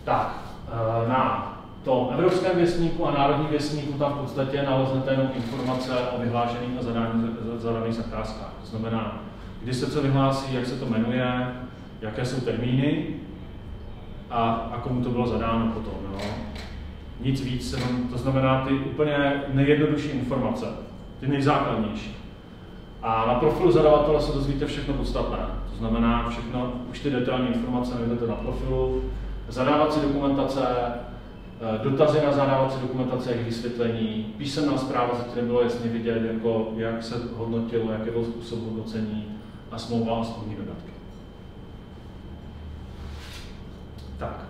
Tak, eh, na tom Evropském věstníku a Národním věstníku tam v podstatě naleznete jenom informace o vyhlášených a zadání, zadaných zakázkách. To znamená, kdy se co vyhlásí, jak se to jmenuje, jaké jsou termíny a, a komu to bylo zadáno potom. No. Nic víc, to znamená ty úplně nejjednodušší informace, ty nejzákladnější. A na profilu zadavatele se dozvíte všechno podstatné. To znamená všechno, už ty detailní informace najdete na profilu, zadávací dokumentace, dotazy na zadávací dokumentace, jejich vysvětlení, písemná zpráva, ze které bylo jasně vidět, jako, jak se hodnotilo, jaký byl způsob hodnocení a smlouva a smluvní dodatky. Tak,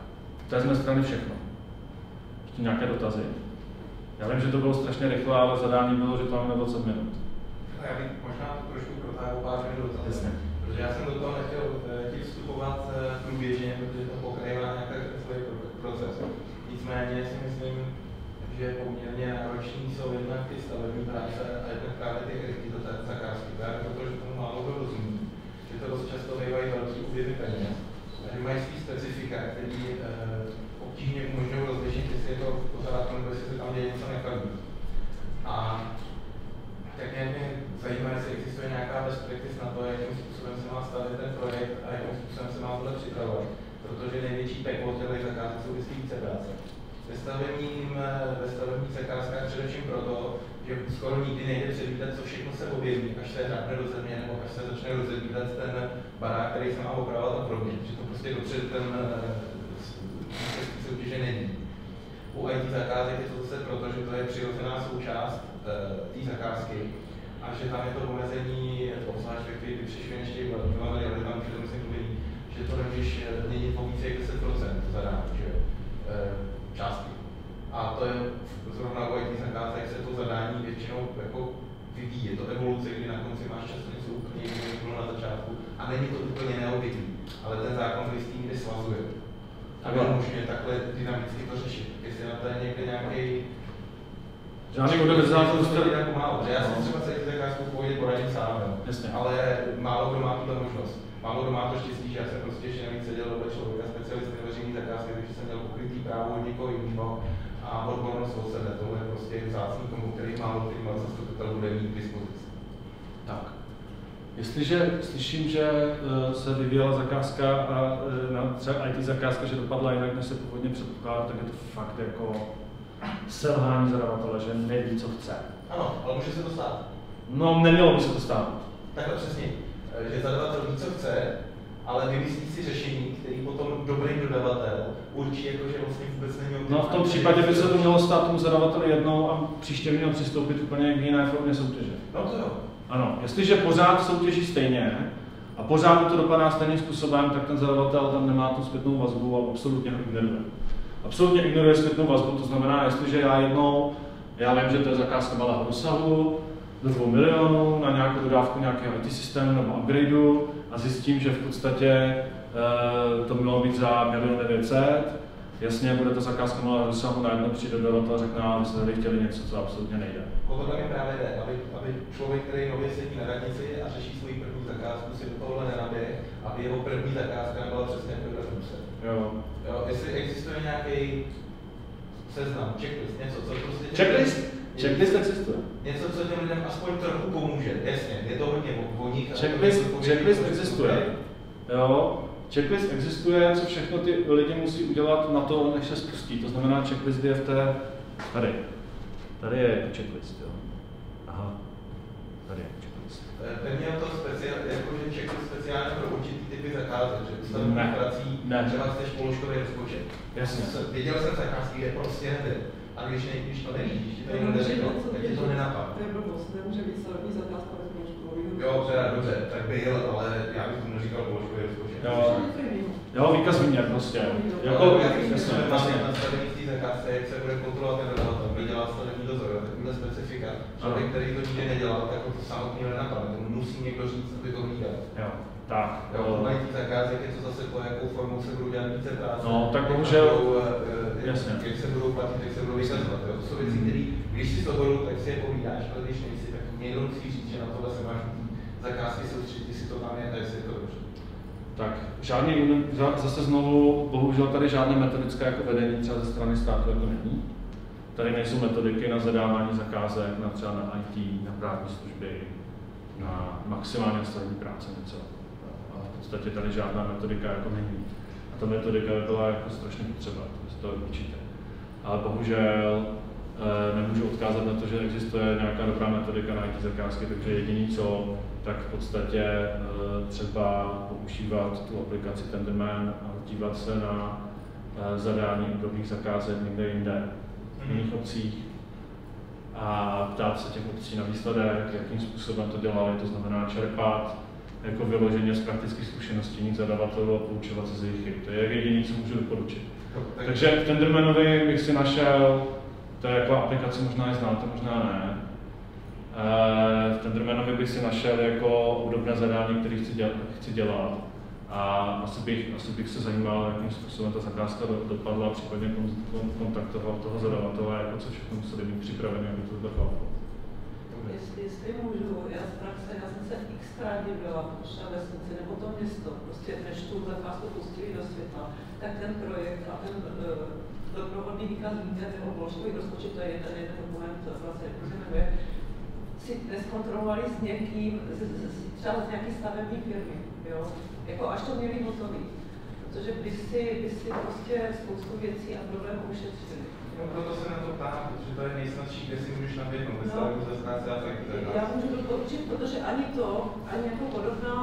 to je z mé strany všechno. Ještě nějaké dotazy? Já vím, že to bylo strašně rychle, ale zadání bylo, že to máme 20 minut. Já bych možná trošku protáhl pár minut, protože já jsem do toho nechtěl eh, vstupovat eh, průběžně, protože to pokrývá nějaký svůj proces. Nicméně si myslím, že poměrně náročný jsou jednak ty stavební práce a jednak právě ty ty zakázky. Právě protože tomu málo kdo rozumí, že to dost často bývají velký objemy peněz a že mají svý specifika, který e, obtížně umožňují rozlišit, jestli je to pořád nebo jestli se tam děje něco nekalý. A tak nějak mě zajímá, jestli existuje nějaká best practice na to, jakým způsobem se má stavit ten projekt a jakým způsobem se má tohle připravovat. Protože největší peklo těch zakázek jsou vždycky více práce ve, stavebním, eh, ve stavebních zakázkách především proto, že skoro nikdy nejde předvídat, co všechno se objeví, až se zapne do země, nebo až se začne rozebírat ten barák, který se má opravovat a podobně. Že to prostě dopředu ten eh, soutěže není. U IT zakázek je to zase proto, že to je přirozená součást uh, té zakázky a že tam je to omezení, obzvlášť ve chvíli, kdy přišli ještě dva miliony, tam že to myslím že to nemůžeš měnit po více jak 10% zadání, že částky. A to je zrovna u IT zakázek se to zadání většinou jako vyvíjí. Je to evoluce, kdy na konci máš často něco úplně jiného na začátku a není to úplně neobvyklý, ale ten zákon v jistý míry svazuje. A umožňuje takhle dynamicky to řešit. Jestli na to je někde nějaký Žádný univerzální prostě jako málo. Já si třeba celý zakázku v pohodě poradím sám, Jasně. ale málo kdo má tuto možnost. Málo kdo má to štěstí, že já jsem prostě ještě navíc seděl do člověka specialisty veřejný zakázky, takže jsem měl pokrytý právo od někoho jiného a odbornost od sebe. Tohle je prostě vzácný komu, který málo který má zastupitel bude mít k dispozici. Tak. Jestliže slyším, že eh, se vyvíjela zakázka a eh, na třeba IT zakázka, že dopadla jinak, než se původně předpokládá, tak je to fakt jako selhání zadavatele, že neví, co chce. Ano, ale může se to stát. No, nemělo by se to stát. Takhle přesně, že zadavatel ví, co chce, ale vymyslí si řešení, který potom dobrý dodavatel určí, jako, že vlastně vůbec není No v tom případě by se to mělo stát tomu zadavateli jednou a příště by měl přistoupit úplně k jiné formě soutěže. No to jo. Ano, jestliže pořád soutěží stejně a pořád mu to dopadá stejným způsobem, tak ten zadavatel tam nemá tu zpětnou vazbu a absolutně ho ignoruje. Absolutně ignoruje zpětnou vazbu, to znamená, jestliže já jednou, já vím, že to je zakázka malého rozsahu, do 2 milionů na nějakou dodávku nějakého IT systému nebo upgradeu a zjistím, že v podstatě e, to mělo být za milion 900, Jasně, bude to zakázka malého rozsahu, najednou přijde dodavatel a řekne, že my jsme tady chtěli něco, co absolutně nejde. O tohle mi právě jde, aby, aby člověk, který nově sedí na radnici a řeší svoji první zakázku, si do tohohle nenaběh, aby jeho první zakázka nebyla přesně v. Jo. jo. Jestli existuje nějaký seznam, checklist, něco, co prostě... Checklist? Checklist existuje. Něco, co těm lidem aspoň trochu pomůže, jasně, je to hodně o nich. Checklist, checklist existuje. Jo, Checklist existuje, co všechno ty lidi musí udělat na to, než se spustí. To znamená, checklist je v té... Tady. Tady je checklist, jo. Aha. Tady je checklist. Neměl to speciál, jakože checklist speciálně pro určitý typy zakázek, že ne. prací ne. třeba chceš položkový rozpočet. Jasně. Věděl jsem zakázky, je prostě nevím. A když, ne, když to nevíš, když ti to někdo neřekl, tak ti to nenapadne. To je blbost, nemůže být stavební zakázka bez položkového. Jo, teda dobře, tak byl, ale já bych tomu říkal položkový rozpočet. Jo, jo výkaz výměr prostě. Jako, jasně, vlastně nastavení v té zakázce, jak se bude kontrolovat ten dodavatel, kdo dělá stavební dozor, takovýhle specifika. Člověk, který to nikdy nedělal, tak to samotný nenapadne, to musí někdo říct, aby to hlídal. Jo, tak. Jo, IT zakázek je to zase to, jakou formou se budou dělat více práce. No, tak bohužel, jak, jasně. jak se budou platit, jak se budou vysazovat. To jsou věci, které, když si to budou, tak si je povídáš, ale když nejsi, tak někdo musí říct, že na tohle se máš zakázky soustředit, si to tam je, a jestli je to dobře. Tak žádný, zase znovu, bohužel tady žádné metodické jako vedení třeba ze strany státu jako není. Tady nejsou metodiky na zadávání zakázek, na třeba na IT, na právní služby, na maximální stavební práce něco. A v podstatě tady žádná metodika jako není. A ta metodika by byla jako strašně potřeba, to určitě. Ale bohužel e, nemůžu odkázat na to, že existuje nějaká dobrá metodika na IT zakázky, takže jediný co, tak v podstatě e, třeba používat tu aplikaci Tenderman a dívat se na e, zadání obdobných zakázek někde jinde, v jiných obcích a ptát se těch obcí na výsledek, jakým způsobem to dělali, to znamená čerpat jako vyloženě z praktických zkušeností jiných zadavatelů a poučovat se z jejich chyb. To je jediné, co můžu doporučit. Takže v Tendermanovi bych si našel, to je jako aplikace, možná je znáte, možná ne, v Tendermanovi bych si našel jako obdobné zadání, které chci dělat, chci dělat. A asi bych, asi bych se zajímal, jakým způsobem ta zakázka dopadla, případně kontaktoval toho zadavatele, jako co všechno museli mít připravené, aby to dopadlo. Jestli, jestli můžu, já z já jsem se xkrát divila, protože na vesnici nebo to město, prostě než tu zakázku pustili do světla, tak ten projekt a ten uh, doprovodný výkaz výměr nebo položkový rozpočet, to je jeden, jeden dokument, vlastně, jak se jmenuje, si neskontrolovali s někým, z, z, z, třeba z nějaké stavební firmy, jo, jako až to měli hotový, protože by si, by si prostě spoustu věcí a problémů ušetřili. No proto se na to ptám, protože to je nejsnadší, kde si můžeš nabídnout, no, stavební zaznání a tak. Já můžu doporučit, protože ani to, ani jako podobná,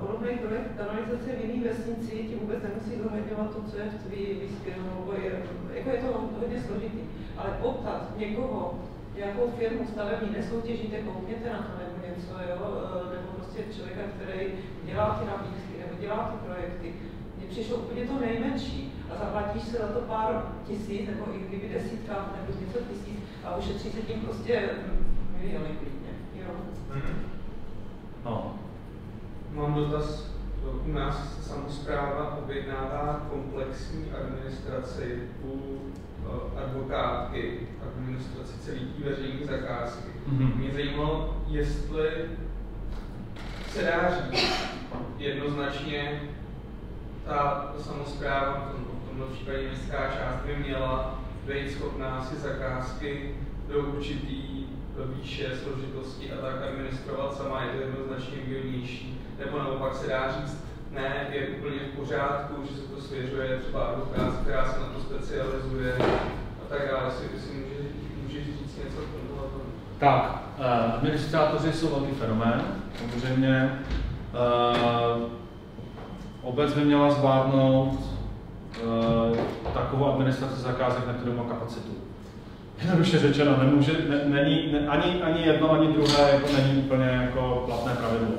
podobný projekt kanalizace v jiný vesnici ti vůbec nemusí zohledňovat to, co je v tvý výzkum, nebo je, jako je to hodně složitý. Ale poptat někoho, nějakou firmu stavební, nesoutěžíte, koukněte na to nebo něco, jo, nebo prostě člověka, který dělá ty nabídky nebo dělá ty projekty, mně přišlo úplně to nejmenší a zaplatíš se za to pár tisíc, nebo i kdyby desítka nebo něco tisíc a ušetří se tím prostě miliony klidně. Jo. Mm-hmm. No. Mám dotaz. U nás samozpráva objednává komplexní administraci u eh, advokátky, administraci celý té veřejné zakázky. Mm-hmm. Mě zajímalo, jestli se dá říct jednoznačně, ta samozpráva, v tomto případě městská část, by měla být schopná si zakázky do určitý výše složitosti a tak administrovat sama, je to jednoznačně výhodnější. Nebo naopak se dá říct, ne, je úplně v pořádku, že se to svěřuje třeba advokát, která se na to specializuje a tak dále. Si, si může, můžeš říct něco k tomu? Tak, uh, administrátoři jsou velký fenomén, samozřejmě. Uh, obec by měla zvládnout takovou administraci zakázek, na kterou má kapacitu. Jednoduše řečeno, nemůže, ne, není, ne, ani, ani jedno, ani druhé jako není úplně jako platné pravidlo.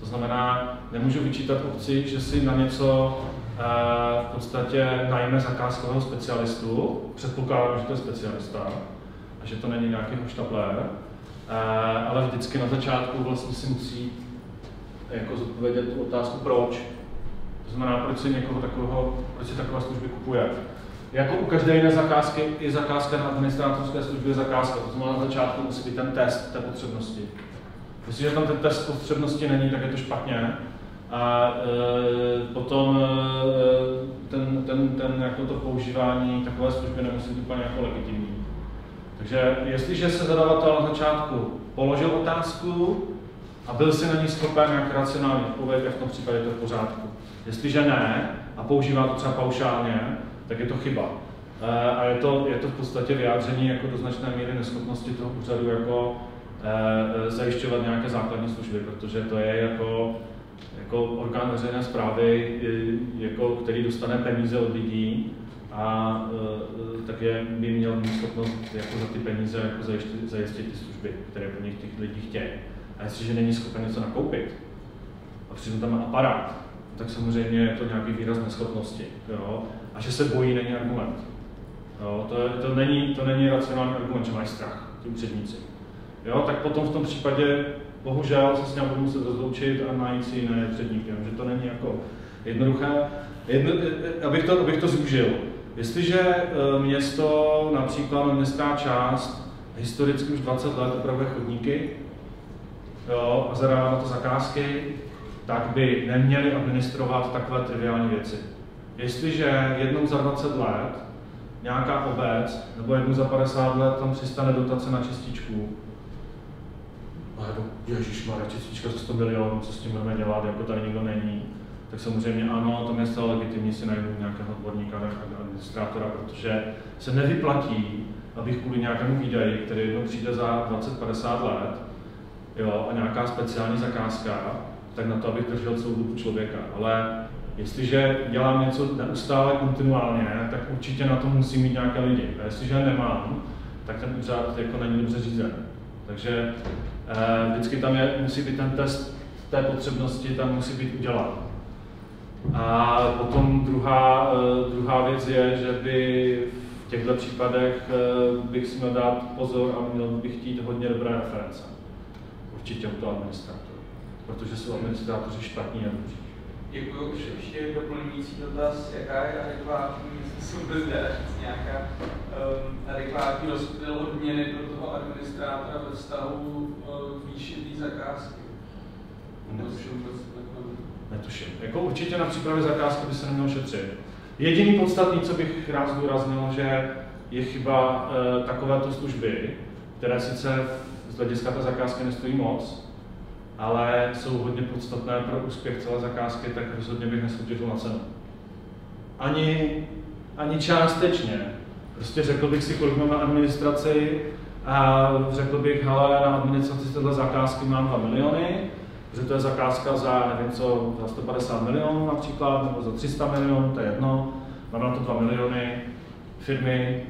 To znamená, nemůžu vyčítat obci, že si na něco uh, v podstatě najme zakázkového specialistu, předpokládám, že to je specialista, a že to není nějaký hoštaplér, uh, ale vždycky na začátku vlastně si musí jako zodpovědět tu otázku proč. To znamená, proč si někoho takového, proč si takové služby kupuje. Jako u každé jiné zakázky, i zakázka na administrátorské služby je zakázka. To znamená, na začátku musí být ten test té potřebnosti. Jestliže tam ten test potřebnosti není, tak je to špatně. A e, potom e, ten, ten, ten, jako to používání takové služby nemusí být úplně jako legitimní. Takže jestliže se zadavatel na začátku položil otázku a byl si na ní schopen nějak racionálně odpovědět, v tom případě to v pořádku. Jestliže ne a používá to třeba paušálně, tak je to chyba. E, a je to, je to v podstatě vyjádření jako do značné míry neschopnosti toho úřadu jako e, zajišťovat nějaké základní služby, protože to je jako, jako orgán veřejné zprávy, jako, který dostane peníze od lidí a tak je, by měl mít schopnost jako za ty peníze jako zajistit, zajistit ty služby, které po nich těch lidí chtějí. A jestliže není schopen něco nakoupit a přitom tam aparát, tak samozřejmě je to nějaký výraz neschopnosti. Jo? A že se bojí, není argument. Jo? To, je, to, není, to není racionální argument, že mají strach, ti úředníci. Jo? Tak potom v tom případě bohužel se s ním budu muset rozloučit a najít si jiné úředníky, že to není jako jednoduché. Jedno, abych, to, abych to zúžil. Jestliže e, město, například městská část, historicky už 20 let upravuje chodníky jo, a zadává to zakázky, tak by neměli administrovat takové triviální věci. Jestliže jednou za 20 let nějaká obec nebo jednou za 50 let tam přistane dotace na čističku, a Ježíš má čistička za 100 milionů, co s tím budeme dělat, jako tady nikdo není, tak samozřejmě ano, to je zcela legitimní si najdu nějakého odborníka, administrátora, protože se nevyplatí, abych kvůli nějakému výdaji, který jednou přijde za 20-50 let, jo, a nějaká speciální zakázka, tak na to, abych držel celou dobu člověka. Ale jestliže dělám něco neustále kontinuálně, tak určitě na to musím mít nějaké lidi. A jestliže nemám, tak ten úřad jako není dobře řízen. Takže eh, vždycky tam je, musí být ten test té potřebnosti, tam musí být udělán. A potom druhá, eh, druhá věc je, že by v těchto případech eh, bych si měl dát pozor a měl bych chtít hodně dobré reference. Určitě u toho administrátora, protože jsou administrátoři špatní a dobří. Děkuji. Už ještě doplňující dotaz, jaká je adekvátní, dá říct nějaká um, adekvátní rozptyl odměny pro toho administrátora ve vztahu uh, výši té zakázky? Netuším. Netuším. Jako určitě na přípravě zakázky by se nemělo šetřit. Jediný podstatný, co bych rád zdůraznil, že je chyba e, takovéto služby, které sice z hlediska té zakázky nestojí moc, ale jsou hodně podstatné pro úspěch celé zakázky, tak rozhodně bych nesoutěžil na cenu. Ani, ani částečně. Prostě řekl bych si, kolik mám na administraci a řekl bych, hele, na administraci této zakázky mám 2 miliony, že to je zakázka za, nevím co, za 150 milionů například, nebo za 300 milionů, to je jedno, mám na to 2 miliony, firmy,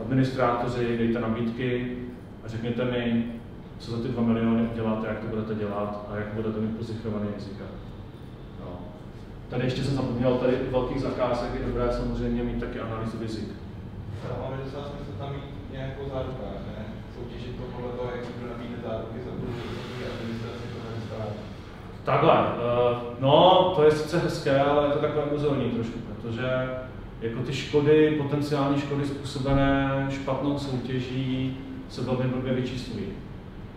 administrátoři, dejte nabídky a řekněte mi, co za ty 2 miliony uděláte, jak to budete dělat a jak budete mít pozicionovaný rizika. No. Tady ještě jsem zapomněl, tady u velkých zakázek je dobré samozřejmě mít taky analýzu rizik. Ale docela smysl tam mít nějakou záruku, ne? Soutěžit to podle toho, jak kdo nabídne záruky za Takhle, uh, no, to je sice hezké, ale je to takové iluzorní trošku, protože jako ty škody, potenciální škody způsobené špatnou soutěží se velmi blbě vyčíslují.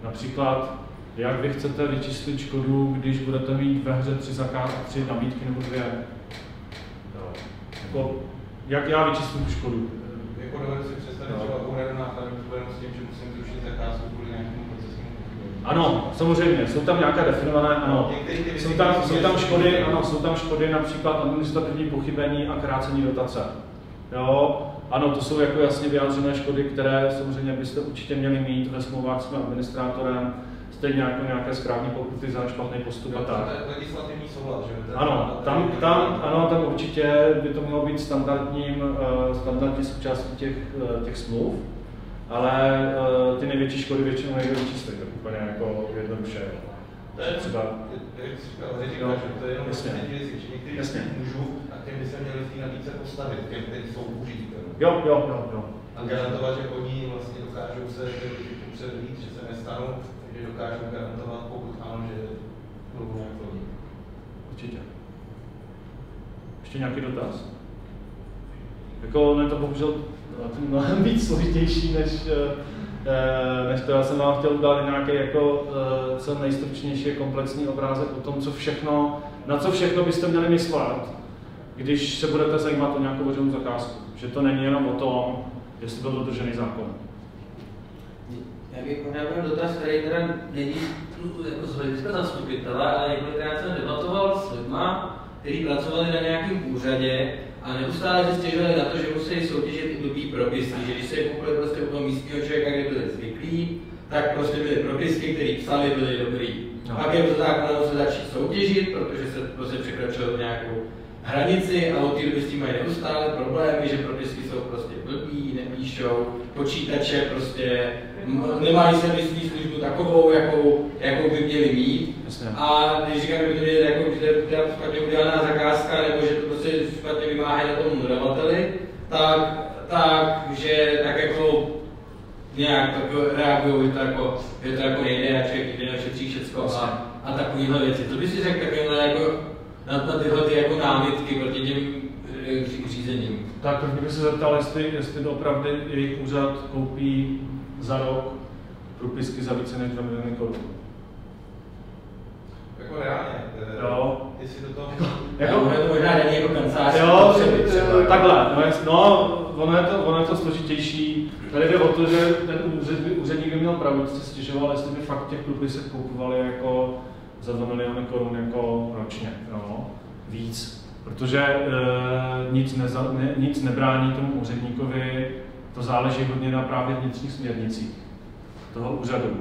Například, jak vy chcete vyčíslit škodu, když budete mít ve hře tři zakázky, tři nabídky nebo dvě? Jako, jak já vyčíslím tu škodu? Jako dovedu si představit no. třeba úhradu nákladů s tím, že musím zrušit zakázku kvůli nějakému procesnímu ano, samozřejmě, jsou tam nějaké definované, ano. Jsou tam, jsou tam škody, ano, jsou tam škody, například administrativní pochybení a krácení dotace. Jo, ano, to jsou jako jasně vyjádřené škody, které samozřejmě byste určitě měli mít ve smlouvách s administrátorem, stejně jako nějaké správní pokuty za špatný postup a tak. legislativní souhlas, že? Ano, tam, tam, ano, tam určitě by to mělo být standardním, uh, standardní součástí těch, uh, těch smluv, ale uh, ty největší škody většinou nejde vyčíslit, tak úplně jako jednoduše. To je třeba, jak jsi říkal, říkal, že to je jenom jasně. věci, že některý jasně. můžu a těm by se měli v té nabídce postavit, těm, kteří jsou užiteli. Jo, jo, jo, jo. A garantovat, že oni vlastně dokážou se předvít, že se nestanou, že dokážou garantovat, pokud ano, že budou nějak plnit. Určitě. Ještě nějaký dotaz? Jako, ne, to bohužel mnohem víc složitější, než, eh, eh, než to já jsem vám chtěl udělat nějaký jako eh, co nejstručnější komplexní obrázek o tom, co všechno, na co všechno byste měli myslet, když se budete zajímat o nějakou veřejnou zakázku. Že to není jenom o tom, jestli byl dodržený zákon. Já bych možná měl dotaz, který teda není jako z hlediska zastupitele, ale několikrát jsem debatoval s lidmi, kteří pracovali na nějakém úřadě a neustále se stěžovali na to, že musí soutěžit i blbý propisy, že když se koupili prostě u toho místního člověka, kde byli zvyklí, tak prostě byly propisky, které psali, byly dobrý. No. Pak je to zákon se začít soutěžit, protože se prostě překročilo nějakou hranici a od té doby s tím mají neustále problémy, že propisky jsou prostě blbý, nepíšou, počítače prostě nemají servisní službu takovou, jakou, jakou by měli mít. Jasně. A když říkám, že by to měli jako, že to je špatně udělaná zakázka, nebo že to prostě špatně vymáhají na tom dodavateli, tak, tak, že tak jako nějak tak reagují, že to jako, že to jako nejde a člověk jde našetří všecko a, a takovéhle věci. To by si řekl takhle jako na, na tyhle ty jako námitky proti těm eh, řízením? Tak první bych se zeptal, jestli, jestli opravdu jejich úřad koupí za rok průpisky za více než 2 miliony korun. Jako reálně. Eh, jo. Jestli do toho... Jako, jako, to možná není jako kancelář. Jo, třeba. takhle. No, jest, no ono, je to, ono je to složitější. Tady jde o to, že ten úředník by měl pravdu, se stěžoval, jestli by fakt těch průpisek kupovali jako za 2 miliony korun jako ročně. Protože e, nic, neza, ne, nic nebrání tomu úředníkovi to záleží hodně na právě vnitřních směrnicích toho úřadu.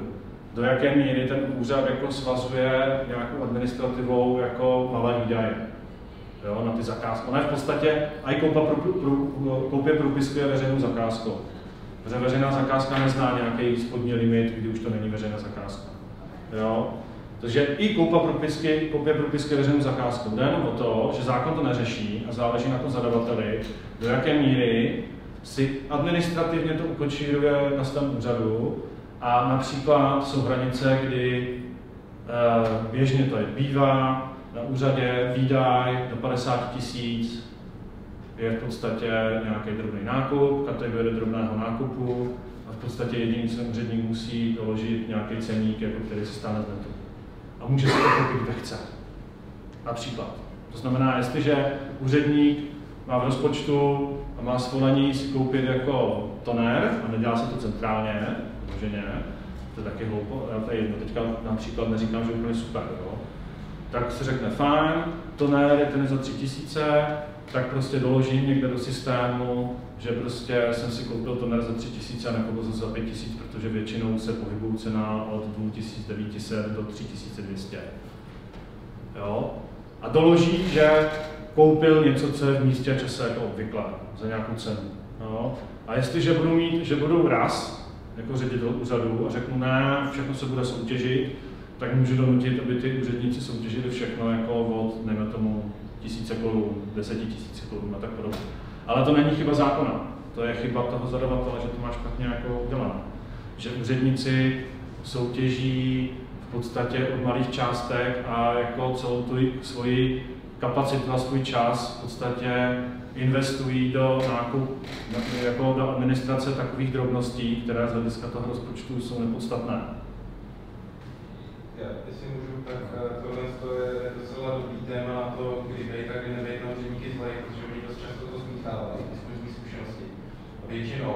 Do jaké míry ten úřad jako svazuje nějakou administrativou jako malé výdaje jo, na ty zakázky. Ona je v podstatě, i koupa pro, pro, koupě průpisku je veřejnou zakázkou. Protože veřejná zakázka nezná nějaký spodní limit, kdy už to není veřejná zakázka. Jo? Takže i koupa propisky, koupě propisky veřejnou zakázkou. Jde jenom o to, že zákon to neřeší a záleží na tom zadavateli, do jaké míry si administrativně to ukočíruje na svém úřadu a například jsou hranice, kdy e, běžně to je bývá, na úřadě výdaj do 50 tisíc je v podstatě nějaký drobný nákup, kategorie drobného nákupu a v podstatě jediný, co úředník musí doložit nějaký ceník, jako který se stane z netu. Může se to koupit, kde chce. Například. To znamená, jestliže úředník má v rozpočtu a má svolení si koupit jako toner a nedělá se to centrálně, vloženě, to je taky hloupo, to je jedno, teďka například neříkám, že úplně super, jo. tak se řekne fajn, toner je ten za tři tisíce, tak prostě doložím někde do systému, že prostě jsem si koupil toner za tři tisíce a nekoupil jsem za pět tisíc, protože většinou se pohybují cena od 2900 do 3200. Jo? A doloží, že koupil něco, co je v místě a čase jako obvykle, za nějakou cenu. No. A jestliže budu mít, že budu raz jako ředitel úřadu a řeknu ne, všechno se bude soutěžit, tak můžu donutit, aby ty úředníci soutěžili všechno jako od, nejme tomu, tisíce korun, deseti tisíce korun a tak podobně. Ale to není chyba zákona, to je chyba toho zadavatele, že to má špatně jako udělané. Že úředníci soutěží v podstatě od malých částek a jako celou tu svoji kapacitu a svůj čas v podstatě investují do nákup, jako do administrace takových drobností, které z hlediska toho rozpočtu jsou nepodstatné. Já, jestli můžu, tak eh, tohle je docela dobrý téma na to, kdy bejt a kdy nebejt na úředníky zlej, protože oni dost často to smíchávají, z mých zkušenosti. A většinou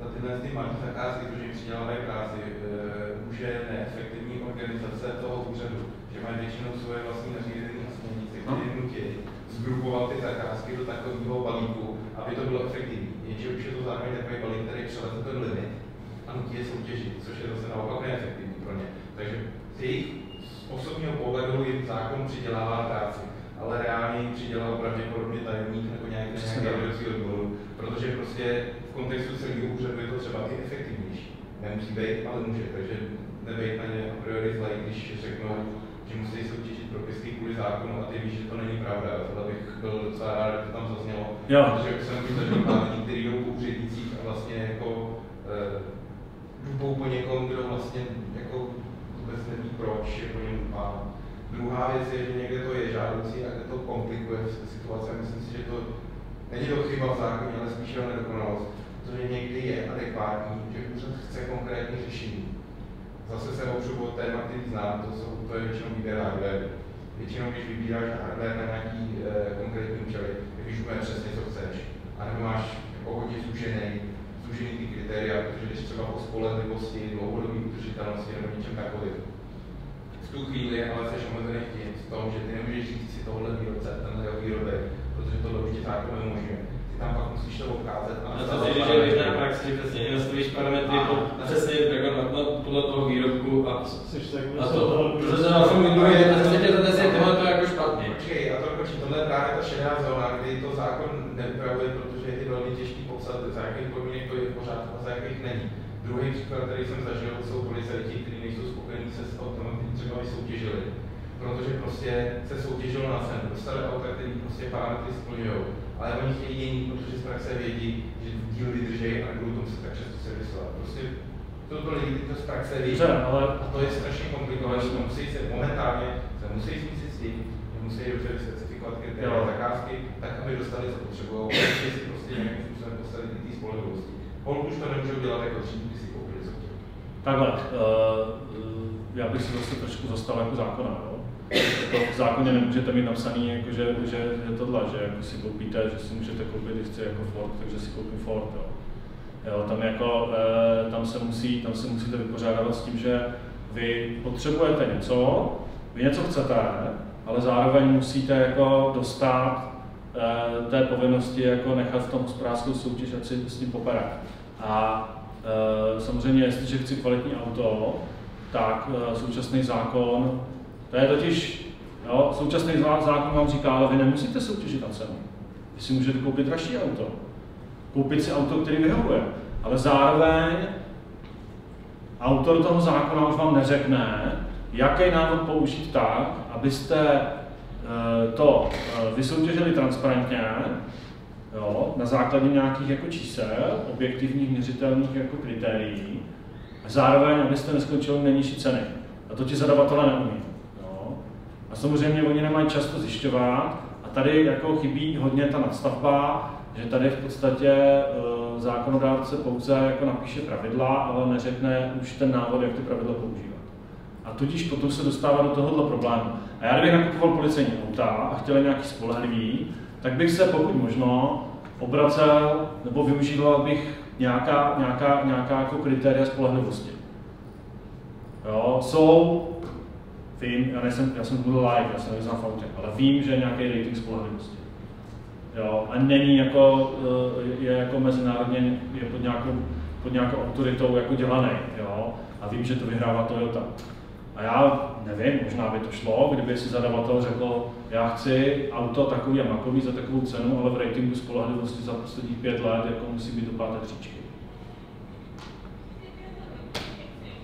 za tyhle ty malé zakázky, protože jim přidělávají práci, eh, může neefektivní organizace toho úřadu, že mají většinou svoje vlastní nařízení a směrnice, které nutí zgrupovat ty zakázky do takového balíku, aby to bylo efektivní. Jenže už je to zároveň takový balík, který přeleze ten limit a nutí je soutěžit, což je zase naopak neefektivní pro ně. Takže z jejich osobního pohledu jim zákon přidělává práci, ale reálně jim přidělal pravděpodobně tajemník nebo nějaký vedoucí odboru, protože prostě v kontextu celého úřadu je to třeba i efektivnější. Nemusí být, ale může, takže nebejt na ně a priori zlej, když řeknou, že musí soutěžit propisky kvůli zákonu a ty víš, že to není pravda. Tohle bych byl docela rád, že to tam zaznělo. Jo. Protože jsem už zažil pár lidí, kteří jdou po úřednicích a vlastně jako dupou po někom, kdo vlastně jako vůbec neví proč, je po něm a Druhá věc je, že někde to je žádoucí a kde to komplikuje situace. Myslím si, že to není to chyba v zákoně, ale spíše o nedokonalost. Protože někdy je adekvátní, že úřad chce konkrétní řešení. Zase se opřu o téma, který znám, to, jsou, to je většinou výběr hardware. Většinou, když vybíráš hardware na nějaký e, konkrétní účely, tak víš úplně přesně, co chceš. A nebo máš jako hodně zúžený, zúžený ty kritéria, protože když třeba po spolehlivosti, dlouhodobý udržitelnosti nebo něčem takovým. V tu chvíli ale jsi omezený tím, v tom, že ty nemůžeš říct si tohle výrobce, tenhle jeho výrobek, protože to určitě zákon nemůže tam pak musíš to obcházet. A to si říct, že běžná praxi, že přesně nastavíš parametry po, přesně jako na, na, podle toho výrobku a, a to, protože se na tom funguje, to se tě tohle to jako špatně. Počkej, a to končí, tohle je právě ta šedá zóna, kdy to zákon neupravuje, protože je velmi těžký popsat, za jakých podmínek to je v pořádku a za jakých není. Druhý příklad, který jsem zažil, jsou policajti, kteří nejsou spokojení se s autem, třeba vysoutěžili protože prostě se soutěžilo na cenu. Dostali auta, které prostě parametry splňují ale oni chtějí jiný, protože z praxe vědí, že díl vydrží a nebudou tomu se tak často servisovat. Prostě toto lidi, to z praxe vědí. ale... A to je strašně komplikované, že musí se momentálně se musí smísit s tím, že musí dobře specifikovat kritéria zakázky, tak aby dostali, co potřebují, si prostě nějakým způsobem postavit ty spolehlivosti. Pokud už to nemůžou dělat jako dřív, by si koupili co Takhle, uh, já bych se zase trošku zastal jako zákona. Jo? to v zákoně nemůžete mít napsaný, jako že, že, že tohle, že jako si koupíte, že si můžete koupit, když chci jako Ford, takže si koupím Ford. Jo. Jo, tam, jako, e, tam, se musí, tam se musíte vypořádávat s tím, že vy potřebujete něco, vy něco chcete, ale zároveň musíte jako dostat té povinnosti jako nechat v tom hospodářskou soutěž, ať si s tím popere. A e, samozřejmě, jestliže chci kvalitní auto, tak e, současný zákon to je totiž, jo, současný zákon vám říká, ale vy nemusíte soutěžit na cenu. Vy si můžete koupit dražší auto. Koupit si auto, který vyhovuje. Ale zároveň autor toho zákona už vám neřekne, jaký návod použít tak, abyste eh, to eh, vysoutěžili transparentně, jo, na základě nějakých jako čísel, objektivních měřitelných jako kritérií, a zároveň, abyste neskončili nejnižší ceny. A to ti zadavatelé neumí. A samozřejmě oni nemají často zjišťovat a tady jako chybí hodně ta nadstavba, že tady v podstatě uh, zákonodárce pouze jako napíše pravidla, ale neřekne už ten návod, jak ty pravidla používat. A tudíž potom se dostává do tohohle problému. A já kdybych nakupoval policejní auta a chtěl nějaký spolehlivý, tak bych se pokud možno obracel nebo využíval bych nějaká, nějaká, nějaká jako kritéria spolehlivosti. Jo, jsou vím, já, nejsem, já jsem Google Live, já jsem nevyznám v autě, ale vím, že je nějaký rating spolehlivosti. Jo, a není jako, eh, je jako mezinárodně, je pod nějakou, pod nějakou autoritou jako dělaný, jo, a vím, že to vyhrává Toyota. A já nevím, možná by to šlo, kdyby si zadavatel řekl, já chci auto takový a makový za takovou cenu, ale v ratingu spolehlivosti za posledních pět let jako musí být do páté příčky.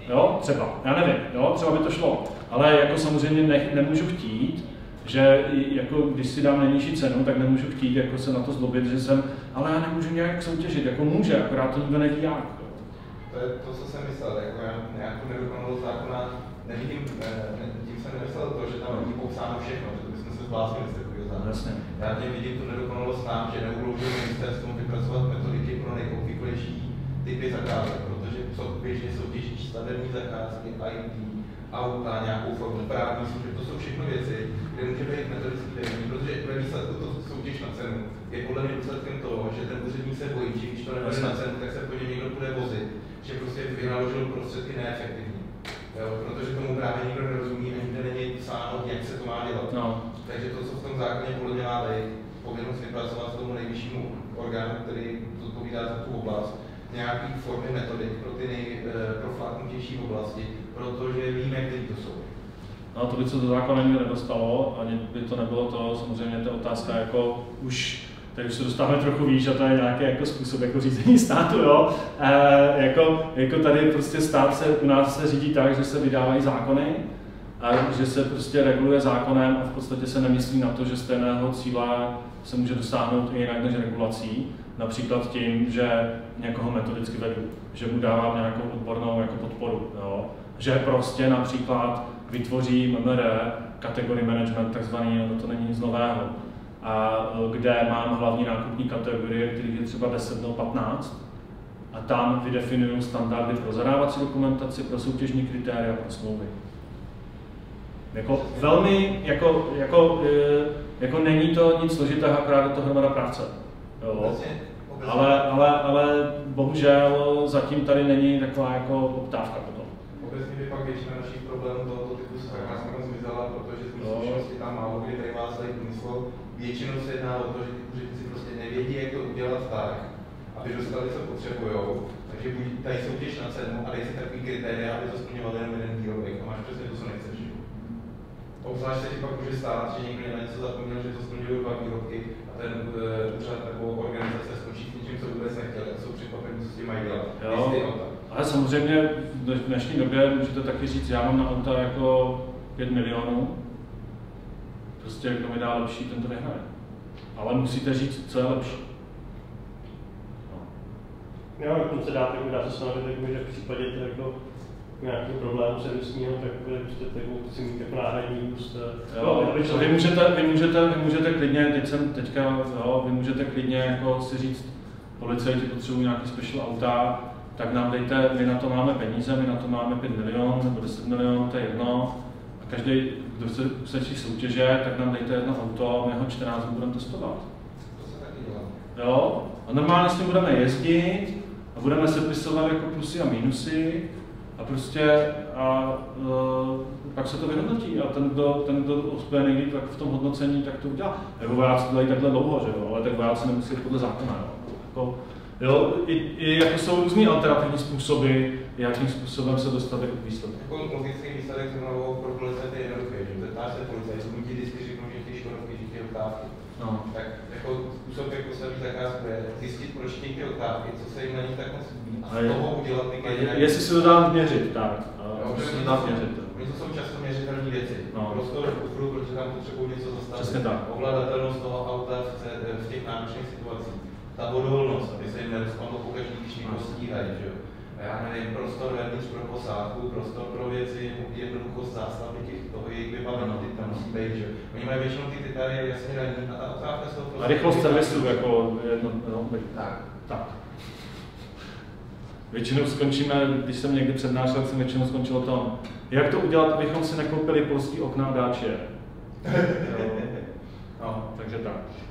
Jo, třeba, já nevím, jo, třeba by to šlo. Ale jako samozřejmě ne, nemůžu chtít, že jako když si dám nejnižší cenu, tak nemůžu chtít jako se na to zlobit, že jsem, ale já nemůžu nějak soutěžit, jako může, akorát to nikdo neví jak. To je to, co jsem myslel, jako nějakou nedokonalost zákona nevidím, ne, ne, tím jsem nemyslel to, že tam není popsáno všechno, že to bychom se zbláznili z takového zákona. Já tím vidím tu nedokonalost nám, že neuložil ministerstvo vypracovat metodiky pro nejobvyklejší typy zakázek, protože co běžně soutěží stavební zakázky, IT, auta, nějakou formu právní služby, to jsou všechno věci, kde může být metodický vedení, protože ve výsledku to soutěž na cenu je podle mě důsledkem toho, že ten úředník se bojí, že když to nebude na cenu, tak se po něm někdo bude vozit, že prostě vynaložil prostředky neefektivně. Jo, protože tomu právě nikdo nerozumí a nikde není psáno, jak se to má dělat. No. Takže to, co v tom zákoně podle mě má být, povinnost vypracovat tomu nejvyššímu orgánu, který zodpovídá za tu oblast, nějaký formy metodik pro ty nejprofláknutější oblasti, protože víme, kteří to jsou. No to by se do zákona nikdy nedostalo, ani by to nebylo to, samozřejmě to otázka jako už tady už se dostáváme trochu výš a to je nějaký jako způsob jako řízení státu, jo. E, jako, jako tady prostě stát se, u nás se řídí tak, že se vydávají zákony, a že se prostě reguluje zákonem a v podstatě se nemyslí na to, že stejného cíle se může dosáhnout i jinak než regulací, například tím, že někoho metodicky vedu, že mu dávám nějakou odbornou jako podporu, jo? že prostě například vytvoří MMR kategorii management, takzvaný, no to není nic nového, a kde mám hlavní nákupní kategorie, kterých je třeba 10 nebo 15, a tam vydefinuju standardy pro zadávací dokumentaci, pro soutěžní kritéria, pro smlouvy. Jako velmi, jako, jako, e, jako není to nic složitého, akorát je to hromada práce. Jo. Ale, ale, ale bohužel zatím tady není taková jako poptávka potom. Obecně by pak většina našich problémů tohoto typu s zmizela, protože z zkušenosti tam málo kdy tady vás tady průmysl. Většinou se jedná o to, že ty úředníci prostě nevědí, jak to udělat tak, aby dostali, co potřebují. Takže buď tady soutěž na cenu a dej si takový kritéria, aby to splňoval jenom jeden výrobek a máš přesně to, co nechceš. Obzvlášť se ti pak může stát, že někdo na něco zapomněl, že to splňují dva výrobky a ten uh, úřad nebo organizace skončí s něčím, co vůbec nechtěl, jsou překvapení, co s tím mají dělat. Jo, ale samozřejmě v dnešní době můžete taky říct, já mám na auta jako 5 milionů, prostě kdo mi dá lepší, ten to vyhraje. Ale musíte říct, co je lepší. No. Jo, jak se dá, tak dá se stanovit, že v případě jako nějaký problém servisního, tak prostě tak musí mít jako náhradní úst. Jo, no, vy, můžete, vy, můžete, vy můžete klidně, teď jsem teďka, jo, vy můžete klidně jako si říct, policajti potřebují nějaký special auta, tak nám dejte, my na to máme peníze, my na to máme 5 milionů nebo 10 milionů, to je jedno. Každý, kdo chce usečí soutěže, tak nám dejte jedno auto a my ho 14 dní budeme testovat. To se taky dělá. Jo, a normálně s tím budeme jezdit a budeme sepisovat jako plusy a minusy a prostě a uh, pak se to vyhodnotí a ten, kdo, ten, kdo uspěje nejlíp tak v tom hodnocení, tak to udělá. Nebo vojáci to dělají takhle dlouho, že jo, ale tak vojáci nemusí podle zákona. Jo. Jako, jo, i, i jako jsou různý alternativní způsoby, jakým způsobem se dostat k výsledku. Jako logický výsledek znovu pro policie je jednoduchý, že zeptáš se policajtů, ti vždycky řeknou, že chtějí škodovky, že chtějí otázky. No. Tak jako způsob, jako se zakázku je zjistit, proč otázky, co se jim na nich tak moc líbí a z toho udělat ty kritéria. Jestli se to dá měřit, tak. Se to dá měřit. Oni to jsou často měřitelné věci. No. Prostor v kufru, protože tam potřebují něco zastavit. Přesně tak. Ovladatelnost toho auta v těch náročných situacích. Ta vodovolnost, aby se jim nerozpadlo po každý, když někdo stíhají, že jo já nevím, prostor vevnitř pro posádku, prostor pro věci, jednoduchost zástavy těch, toho jejich vybavení, ty tam musí být, že Oni mají většinou ty kritéria jasně daní a ta otázka z toho A rychlost servisu jako jedno, no, tak. tak. Většinou skončíme, když jsem někdy přednášel, jsem většinou skončil tom, jak to udělat, abychom si nekoupili polský okna a dáče. no, takže tak.